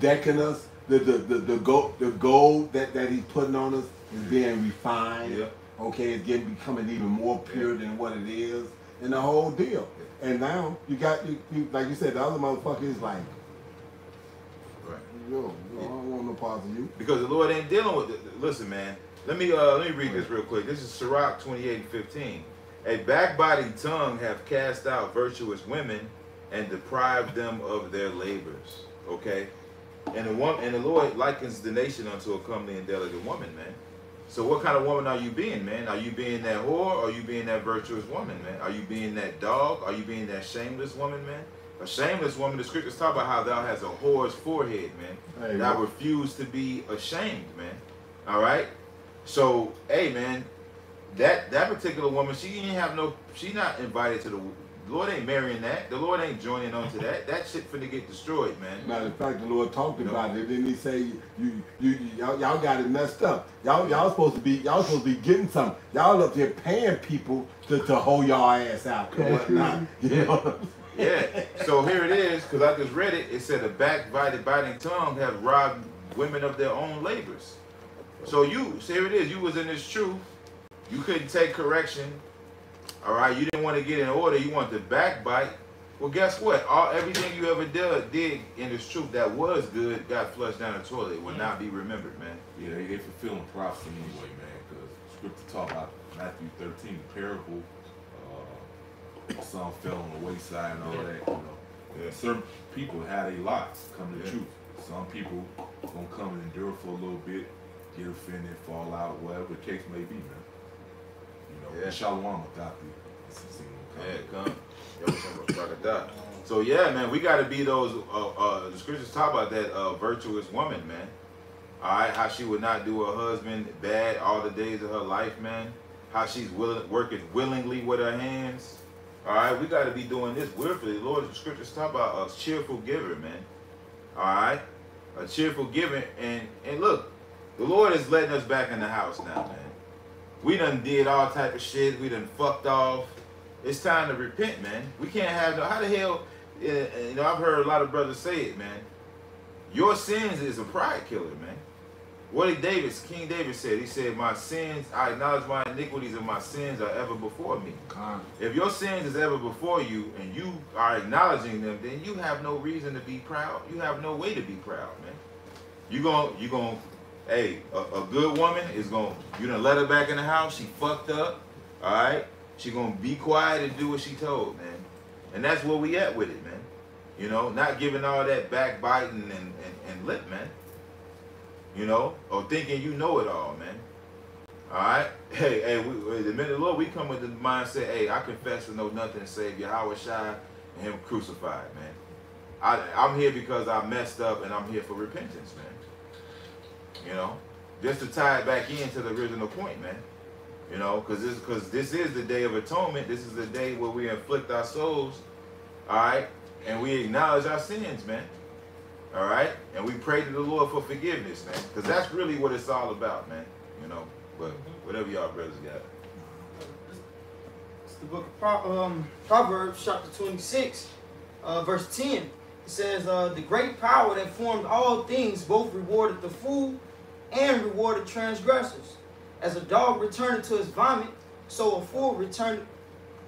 decking us, the the the, the gold the gold that, that he's putting on us is mm-hmm. being refined. Yeah. Okay, it's getting becoming even more pure than what it is, and the whole deal. And now you got you, you like you said, the other motherfucker is like, Right. yo, I don't want no parts of you. Because the Lord ain't dealing with it. Listen, man. Let me uh let me read this real quick. This is Sirach 28 and 15. A backbiting tongue have cast out virtuous women and deprived them of their labors. Okay? And the one and the Lord likens the nation unto a comely and delicate woman, man. So what kind of woman are you being, man? Are you being that whore or are you being that virtuous woman, man? Are you being that dog? Are you being that shameless woman, man? A shameless woman, the scriptures talk about how thou has a whore's forehead, man. I refuse to be ashamed, man. All right. So, hey, man, that that particular woman, she didn't have no. She not invited to the. The Lord ain't marrying that. The Lord ain't joining on to that. That shit finna get destroyed, man. Matter of fact, the Lord talked You know? about it. Didn't He say you, you, you, y'all, y'all got it messed up? Y'all, y'all supposed to be, y'all supposed to be getting something. Y'all up there paying people to, to hold y'all ass out and whatnot. You Yeah. know? what I'm Yeah. So here it is, because I just read it. It said a backbiting, biting tongue have robbed women of their own labors. So you, so here it is. You was in this truth. You couldn't take correction. All right. You didn't want to get in order. You want to backbite. Well, guess what? All everything you ever did, did in this truth that was good got flushed down the toilet. It will not be remembered, man. Yeah, they, they fulfilling prophecy anyway, man. Because scripture talk about Matthew 13, the parable. Uh, some fell on the wayside and all that. You know, Yeah. certain people had a lot come to Yeah. truth. Some people gonna come and endure for a little bit, get offended, fall out, whatever the case may be, man. Yeah. Shalom without Yeah, come. Yo, some rock it down. So yeah, man, we got to be those. Uh, uh, the scriptures talk about that uh, virtuous woman, man. All right, how she would not do her husband bad all the days of her life, man. How she's willing, working willingly with her hands. All right, we got to be doing this willfully. The Lord, the scriptures talk about a cheerful giver, man. All right, a cheerful giver, and and look, the Lord is letting us back in the house now, man. We done did all type of shit. We done fucked off. It's time to repent, man. We can't have no. How the hell? uh, You know, I've heard a lot of brothers say it, man. Your sins is a pride killer, man. What did David, King David said? He said, "My sins, I acknowledge my iniquities, and my sins are ever before me." Con- If your sins is ever before you, and you are acknowledging them, then you have no reason to be proud. You have no way to be proud, man. You gon' you gon' hey, a, a good woman is gon' you done let her back in the house. She fucked up, all right. She gonna be quiet and do what she told, man. And that's where we at with it, man. You know, not giving all that backbiting and, and, and lip, man. You know, or thinking you know it all, man. All right. (laughs) Hey, hey, we, the minute Lord, we come with the mindset, hey, I confess to know nothing save Yahweh Shai and Him crucified, man. I, I'm here because I messed up and I'm here for repentance, man. You know, just to tie it back into the original point, man. You know, because this, because this is the day of atonement. This is the day where we inflict our souls, all right, and we acknowledge our sins, man. All right, and we pray to the Lord for forgiveness, man, because that's really what it's all about, man. You know, but whatever y'all brothers got. It's the book of Pro- um, Proverbs, chapter 26, uh, verse 10. It says, uh, The great power that formed all things both rewarded the fool and rewarded transgressors. As a dog returned to his vomit, so a fool returned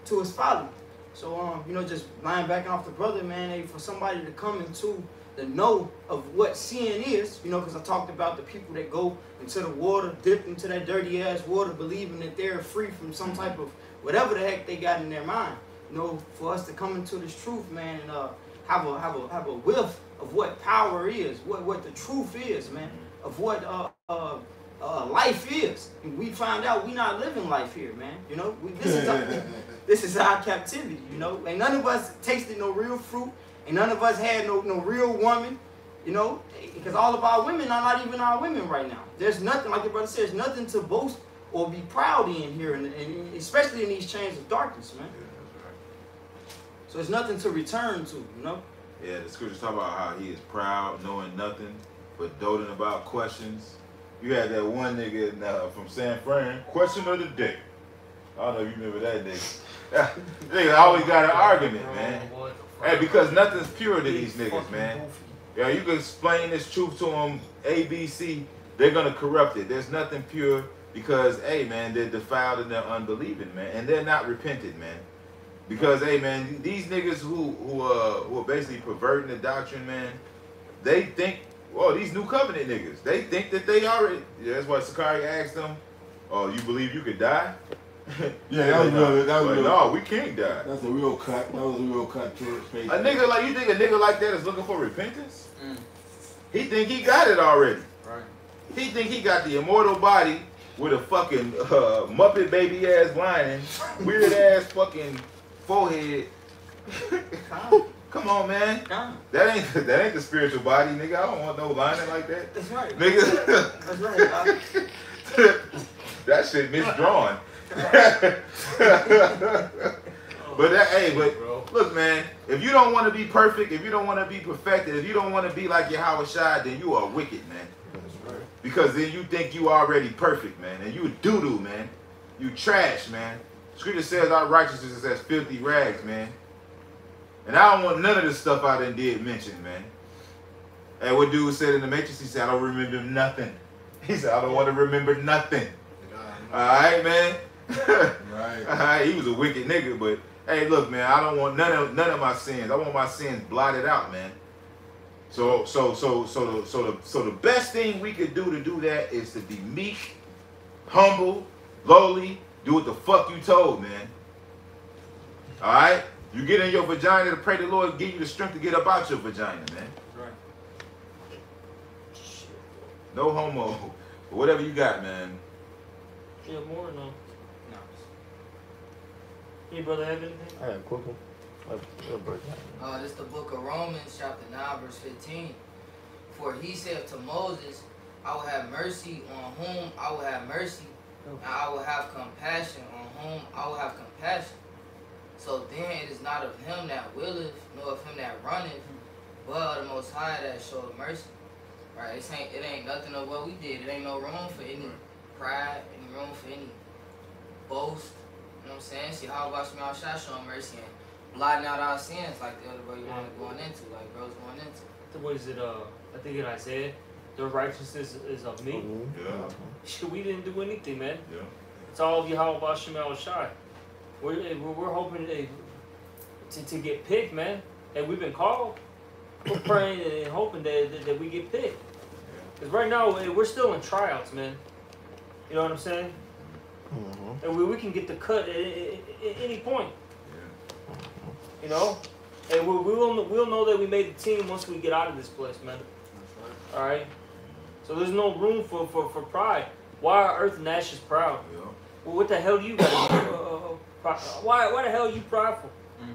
to his folly. So, um, you know, just lying backing off the brother, man, hey, for somebody to come into the know of what sin is, you know, because I talked about the people that go into the water, dip into that dirty ass water, believing that they're free from some type of whatever the heck they got in their mind. You know, for us to come into this truth, man, and uh, have a have a have a whiff of what power is, what what the truth is, man, of what uh, uh, uh, life is. And we find out we're not living life here, man. You know, we, this is our, (laughs) this is our captivity. You know, ain't none of us tasted no real fruit, and none of us had no no real woman. You know, because all of our women are not even our women right now. There's nothing, like your brother says, nothing to boast or be proud in here, and, and especially in these chains of darkness, man. Yeah, that's right. So it's nothing to return to, you know. Yeah, the scriptures talk about how he is proud, knowing nothing, but doting about questions. You had that one nigga in, uh, from San Fran, question of the day. I don't know if you remember that nigga. (laughs) nigga always got an argument, man. Hey, because nothing's pure to these niggas, man. Yeah, you can explain this truth to them, A, B, C, they're gonna corrupt it. There's nothing pure because, hey, man, they're defiled and they're unbelieving, man, and they're not repented, man. Because, hey, man, these niggas who who uh who are basically perverting the doctrine, man, they think, well, these new covenant niggas, they think that they already. Yeah, that's why Sakari asked them, "Oh, you believe you could die?" (laughs) Yeah, that was real. That was But real. no, we can't die. That's a real cut. That was a real cut to his face. A nigga like you think a nigga like that is looking for repentance? Mm. He think he got it already. Right. He think he got the immortal body with a fucking uh, Muppet baby ass lining, weird ass fucking forehead. (laughs) (laughs) Come on, man. calm. That ain't that ain't the spiritual body, nigga. I don't want no lining like that, That's right. nigga. That's right. (laughs) that shit misdrawn. (laughs) but that, hey, but. Look, man, if you don't want to be perfect, if you don't want to be perfected, if you don't want to be like Yahweh Shai, then you are wicked, man. Because then you think you already perfect, man. And you doo doo, man. You trash, man. Scripture says our righteousness is as filthy rags, man. And I don't want none of the stuff I done did mention, man. And what dude said in the Matrix, he said, I don't remember nothing. He said, I don't want to remember nothing. Alright, man. Right. (laughs) Alright, he was a wicked nigga, but hey, look, man, I don't want none of none of my sins. I want my sins blotted out, man. So, so, so, so, the, so the, so the best thing we could do to do that is to be meek, humble, lowly, do what the fuck you told, man. All right, you get in your vagina to pray the Lord give you the strength to get up out your vagina, man. Right. No homo, but whatever you got, man. You have more no. No. Any brother have anything? I have a quick one. Like, real break down. Uh, this the book of Romans, chapter 9, verse 15. For he said to Moses, I will have mercy on whom I will have mercy, and I will have compassion on whom I will have compassion. So then it is not of him that willeth, nor of him that runneth, but of the Most High that showeth mercy. Right? It ain't, it ain't nothing of what we did. It ain't no room for any pride, any room for any boast. You know what I'm saying? See how about me out shot showing mercy and blotting out our sins like the other brother wanted going into, like bro's going into. The- What is it? Uh, I think in Isaiah, the righteousness is of me. Mhm. Yeah, Shit, we didn't do anything, man. yeah. It's all of Yahweh Bashem Shai. We're, eh, we're, we're hoping eh, to, to get picked, man. And we've been called. We're praying and hoping that, that, that we get picked. Because right now, eh, we're still in tryouts, man. You know what I'm saying? Mhm. And we, we can get the cut at, at, at any point, yeah. you know? And we, we will, we'll know that we made the team once we get out of this place, man. All right. So there's no room for, for, for pride. Why are Earth and Ashes proud? Know? Well, what the hell do you got? to be, uh, uh, pri- why? Why the hell are you prideful? Mm.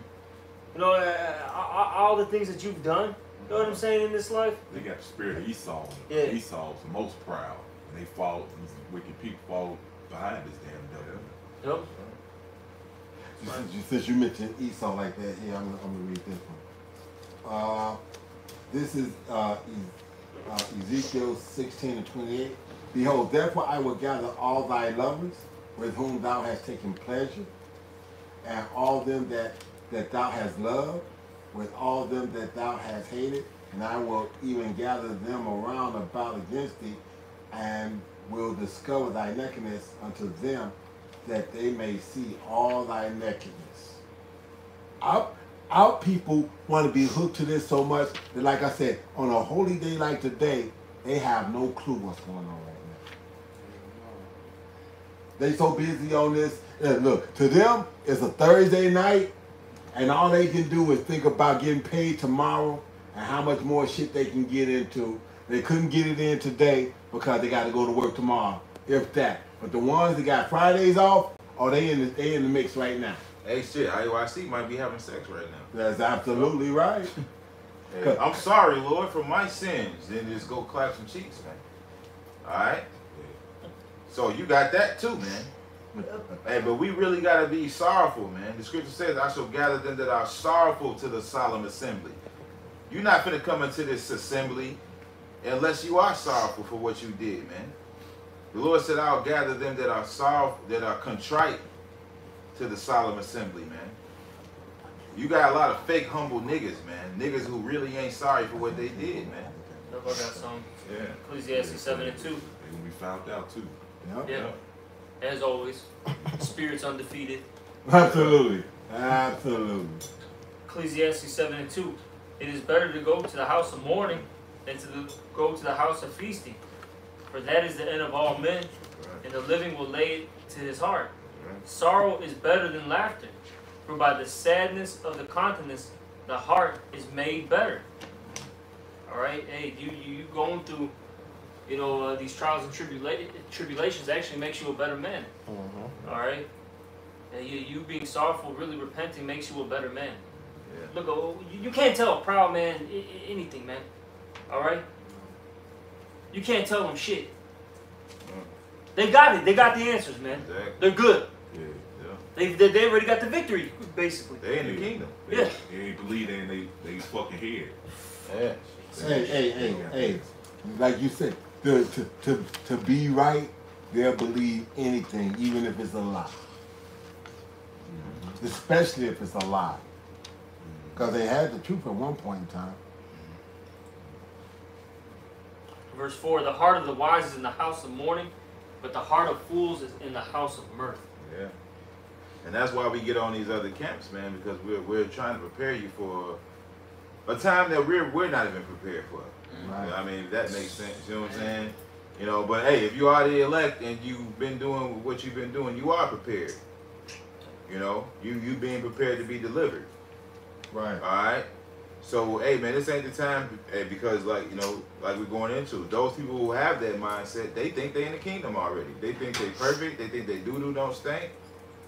You know, uh, all, all the things that you've done. You know what I'm saying in this life? They got the spirit of Esau. Yeah. Esau's the most proud. And they fall, these wicked people fall behind this damn devil. Yep. Since you, since you mentioned Esau like that, here I'm, I'm gonna read this one. Uh, this is uh, E- uh, Ezekiel 16 and 28. Behold, therefore I will gather all thy lovers with whom thou hast taken pleasure, and all them that, that thou hast loved, with all them that thou hast hated, and I will even gather them around about against thee, and will discover thy nakedness unto them, that they may see all thy nakedness. Our, our people want to be hooked to this so much that, like I said, on a holy day like today, they have no clue what's going on right now. They so busy on this. And look, to them, it's a Thursday night, and all they can do is think about getting paid tomorrow and how much more shit they can get into. They couldn't get it in today because they got to go to work tomorrow, if that. But the ones that got Fridays off, oh, they in the they in the mix right now. Hey, shit, IUIC might be having sex right now. That's absolutely right. (laughs) Hey, I'm sorry, Lord, for my sins. Then just go clap some cheeks, man. All right. So you got that too, man. Hey, but we really gotta be sorrowful, man. The scripture says, "I shall gather them that are sorrowful to the solemn assembly." You're not gonna come into this assembly unless you are sorrowful for what you did, man. The Lord said, "I'll gather them that are sorrowful, that are contrite to the solemn assembly, man." You got a lot of fake humble niggas, man. Niggas who really ain't sorry for what they did, man. Look, I got some. Yeah. Ecclesiastes 7 and 2. They gonna be found out too. Yep. Yeah. As always, spirits undefeated. Absolutely. Absolutely. Ecclesiastes 7 and 2. It is better to go to the house of mourning than to the, go to the house of feasting. For that is the end of all men, and the living will lay it to his heart. Sorrow is better than laughter, for by the sadness of the countenance, the heart is made better. All right, hey, you you, you going through, you know, uh, these trials and tribula- tribulations actually makes you a better man. Mhm. All right, and you you being sorrowful, really repenting, makes you a better man. Yeah. Look, oh, you, you can't tell a proud man I- I- anything, man. All right, you can't tell them shit. They got it. They got the answers, man. Exactly. They're good. Yeah. Yeah. They they, they already got the victory, basically. They in the kingdom. They, Yeah. they ain't believe they in they, they fucking head. Yeah. Hey, hey, hey, hey. Like you said, to, to, to, to be right, they'll believe anything, even if it's a lie. Mm-hmm. Especially if it's a lie. Mm-hmm. Because they had the truth at one point in time. Mm-hmm. Verse 4 The heart of the wise is in the house of mourning, but the heart of fools is in the house of mirth. Yeah. And that's why we get on these other camps, man, because we're we're trying to prepare you for a time that we're we're not even prepared for. Right. I mean, if that makes sense. You know what I'm saying? You know, but hey, if you are the elect and you've been doing what you've been doing, you are prepared. You know, you you being prepared to be delivered. Right. All right. So, hey, man, this ain't the time, hey, because like you know, like we're going into those people who have that mindset, they think they in the kingdom already. They think they perfect. They think they do do don't stink.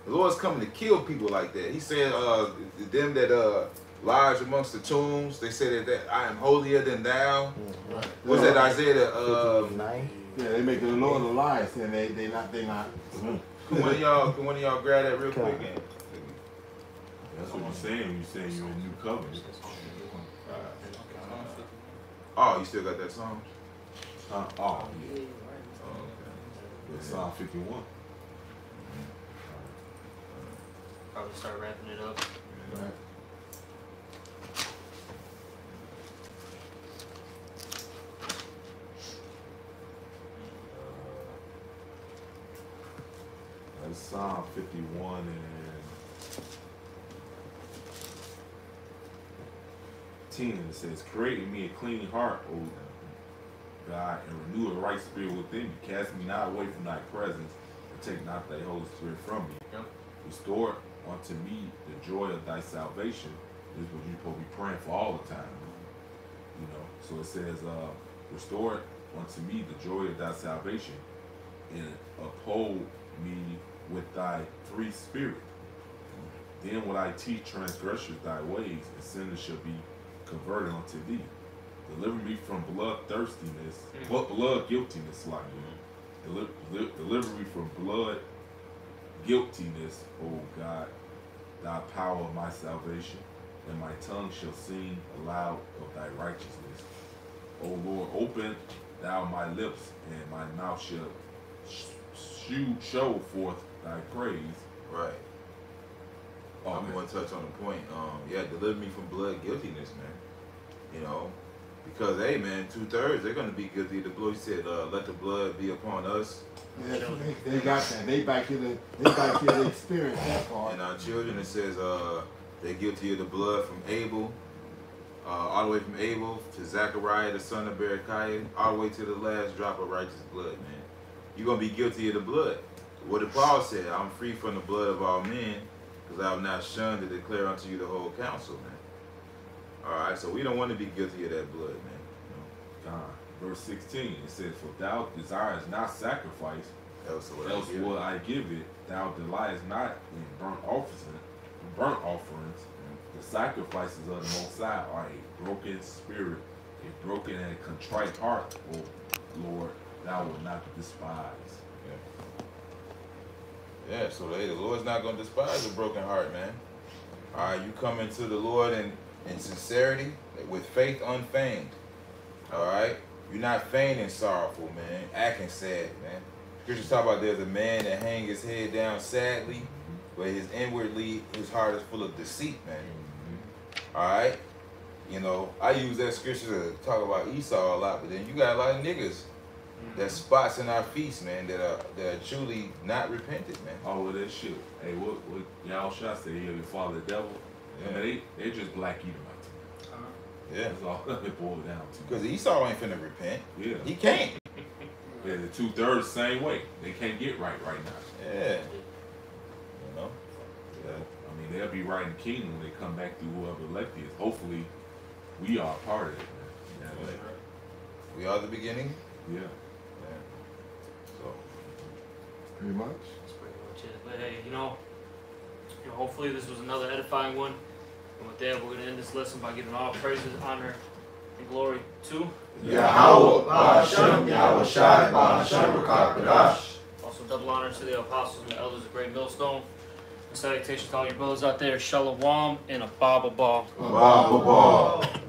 The Lord's coming to kill people like that. He said, uh, them that uh lodge amongst the tombs, they said that, that I am holier than thou. Mhm. What's that Isaiah? Uh, 59. Yeah, they make the Lord a lie, saying they, they not, they not. can one of y'all, can one of y'all grab that real quick? And, That's what you're saying when you saying you're in new covenant. oh, you still got that song? Uh, oh, yeah. Oh, okay. That's Psalm 51. Probably start wrapping it up. Right. That's Psalm 51 and 10. And it says, Create in me a clean heart, O God, and renew a right spirit within me. Cast me not away from thy presence, and take not thy Holy Spirit from me. Yep. Restore unto me the joy of thy salvation. This is what you're supposed to be praying for all the time. You know, so it says, uh, Restore unto me the joy of thy salvation, and uphold me with thy free spirit. Then will I teach transgressors thy ways, and sinners shall be converted unto thee. Deliver me from bloodthirstiness, Mm. but blood guiltiness, like Deliver, deliver me from blood guiltiness, O God, thy power of my salvation, and my tongue shall sing aloud of thy righteousness. O Lord, open thou my lips, and my mouth shall sh- shew, show forth thy praise. Right. I'm going to touch on the point. Um, yeah, deliver me from blood guiltiness, man. You know, because hey, man, two thirds they're gonna be guilty of the blood. He said, uh, "Let the blood be upon us Yeah, they, they got that. They back here to they back here to experience that part. and our children." It says, uh, "They're guilty of the blood from Abel, uh, all the way from Abel to Zechariah, the son of Berechiah, all the way to the last drop of righteous blood, man. You're gonna be guilty of the blood. What did Paul say? I'm free from the blood of all men, because I have not shunned to declare unto you the whole counsel, man. All right, so we don't want to be guilty of that blood, man. God. Verse 16, it says, For thou desirest not sacrifice, else what else I give. will I give it. Thou delightest not in burnt offerings, burnt offerings. And the sacrifices of the Most High are a broken spirit, a broken and a contrite heart, O Lord, thou wilt not despise. Yeah, so hey, the Lord's not gonna despise a broken heart, man. All right, you come into the Lord in, in sincerity, with faith unfeigned. All right, you're not feigning sorrowful, man. Acting sad, man. Scriptures talk about there's a man that hang his head down sadly, but his inwardly his heart is full of deceit, man. Mm-hmm. All right, you know I use that scripture to talk about Esau a lot, but then you got a lot of niggas that spots in our feast, man, that are that are truly not repentant, man. All of that shit. Hey, what, what y'all shot say here, your father the devil? Yeah. Man, they, they just black Edomites. Uh-huh. Yeah. That's all (laughs) it boiled down to. Because Esau ain't finna repent. yeah. He can't. (laughs) Yeah, the two thirds same way. They can't get right right now. Yeah. You know? Yeah. I mean, they'll be right in the kingdom when they come back through whoever elect is. Hopefully, we are a part of it, man. Yeah. We are the beginning. Yeah. So Pretty much. That's pretty much it. But hey, you know, you know, hopefully this was another edifying one. And with that, we're gonna end this lesson by giving all praises, honor, and glory to. Yahweh, Yahweh Shai, Ba'ashem, Rakakadash. Also, double honor to the apostles and the elders of Great Millstone. And salutations to all your brothers out there. Shalom and a Baba Ball. Ba, ba, ba.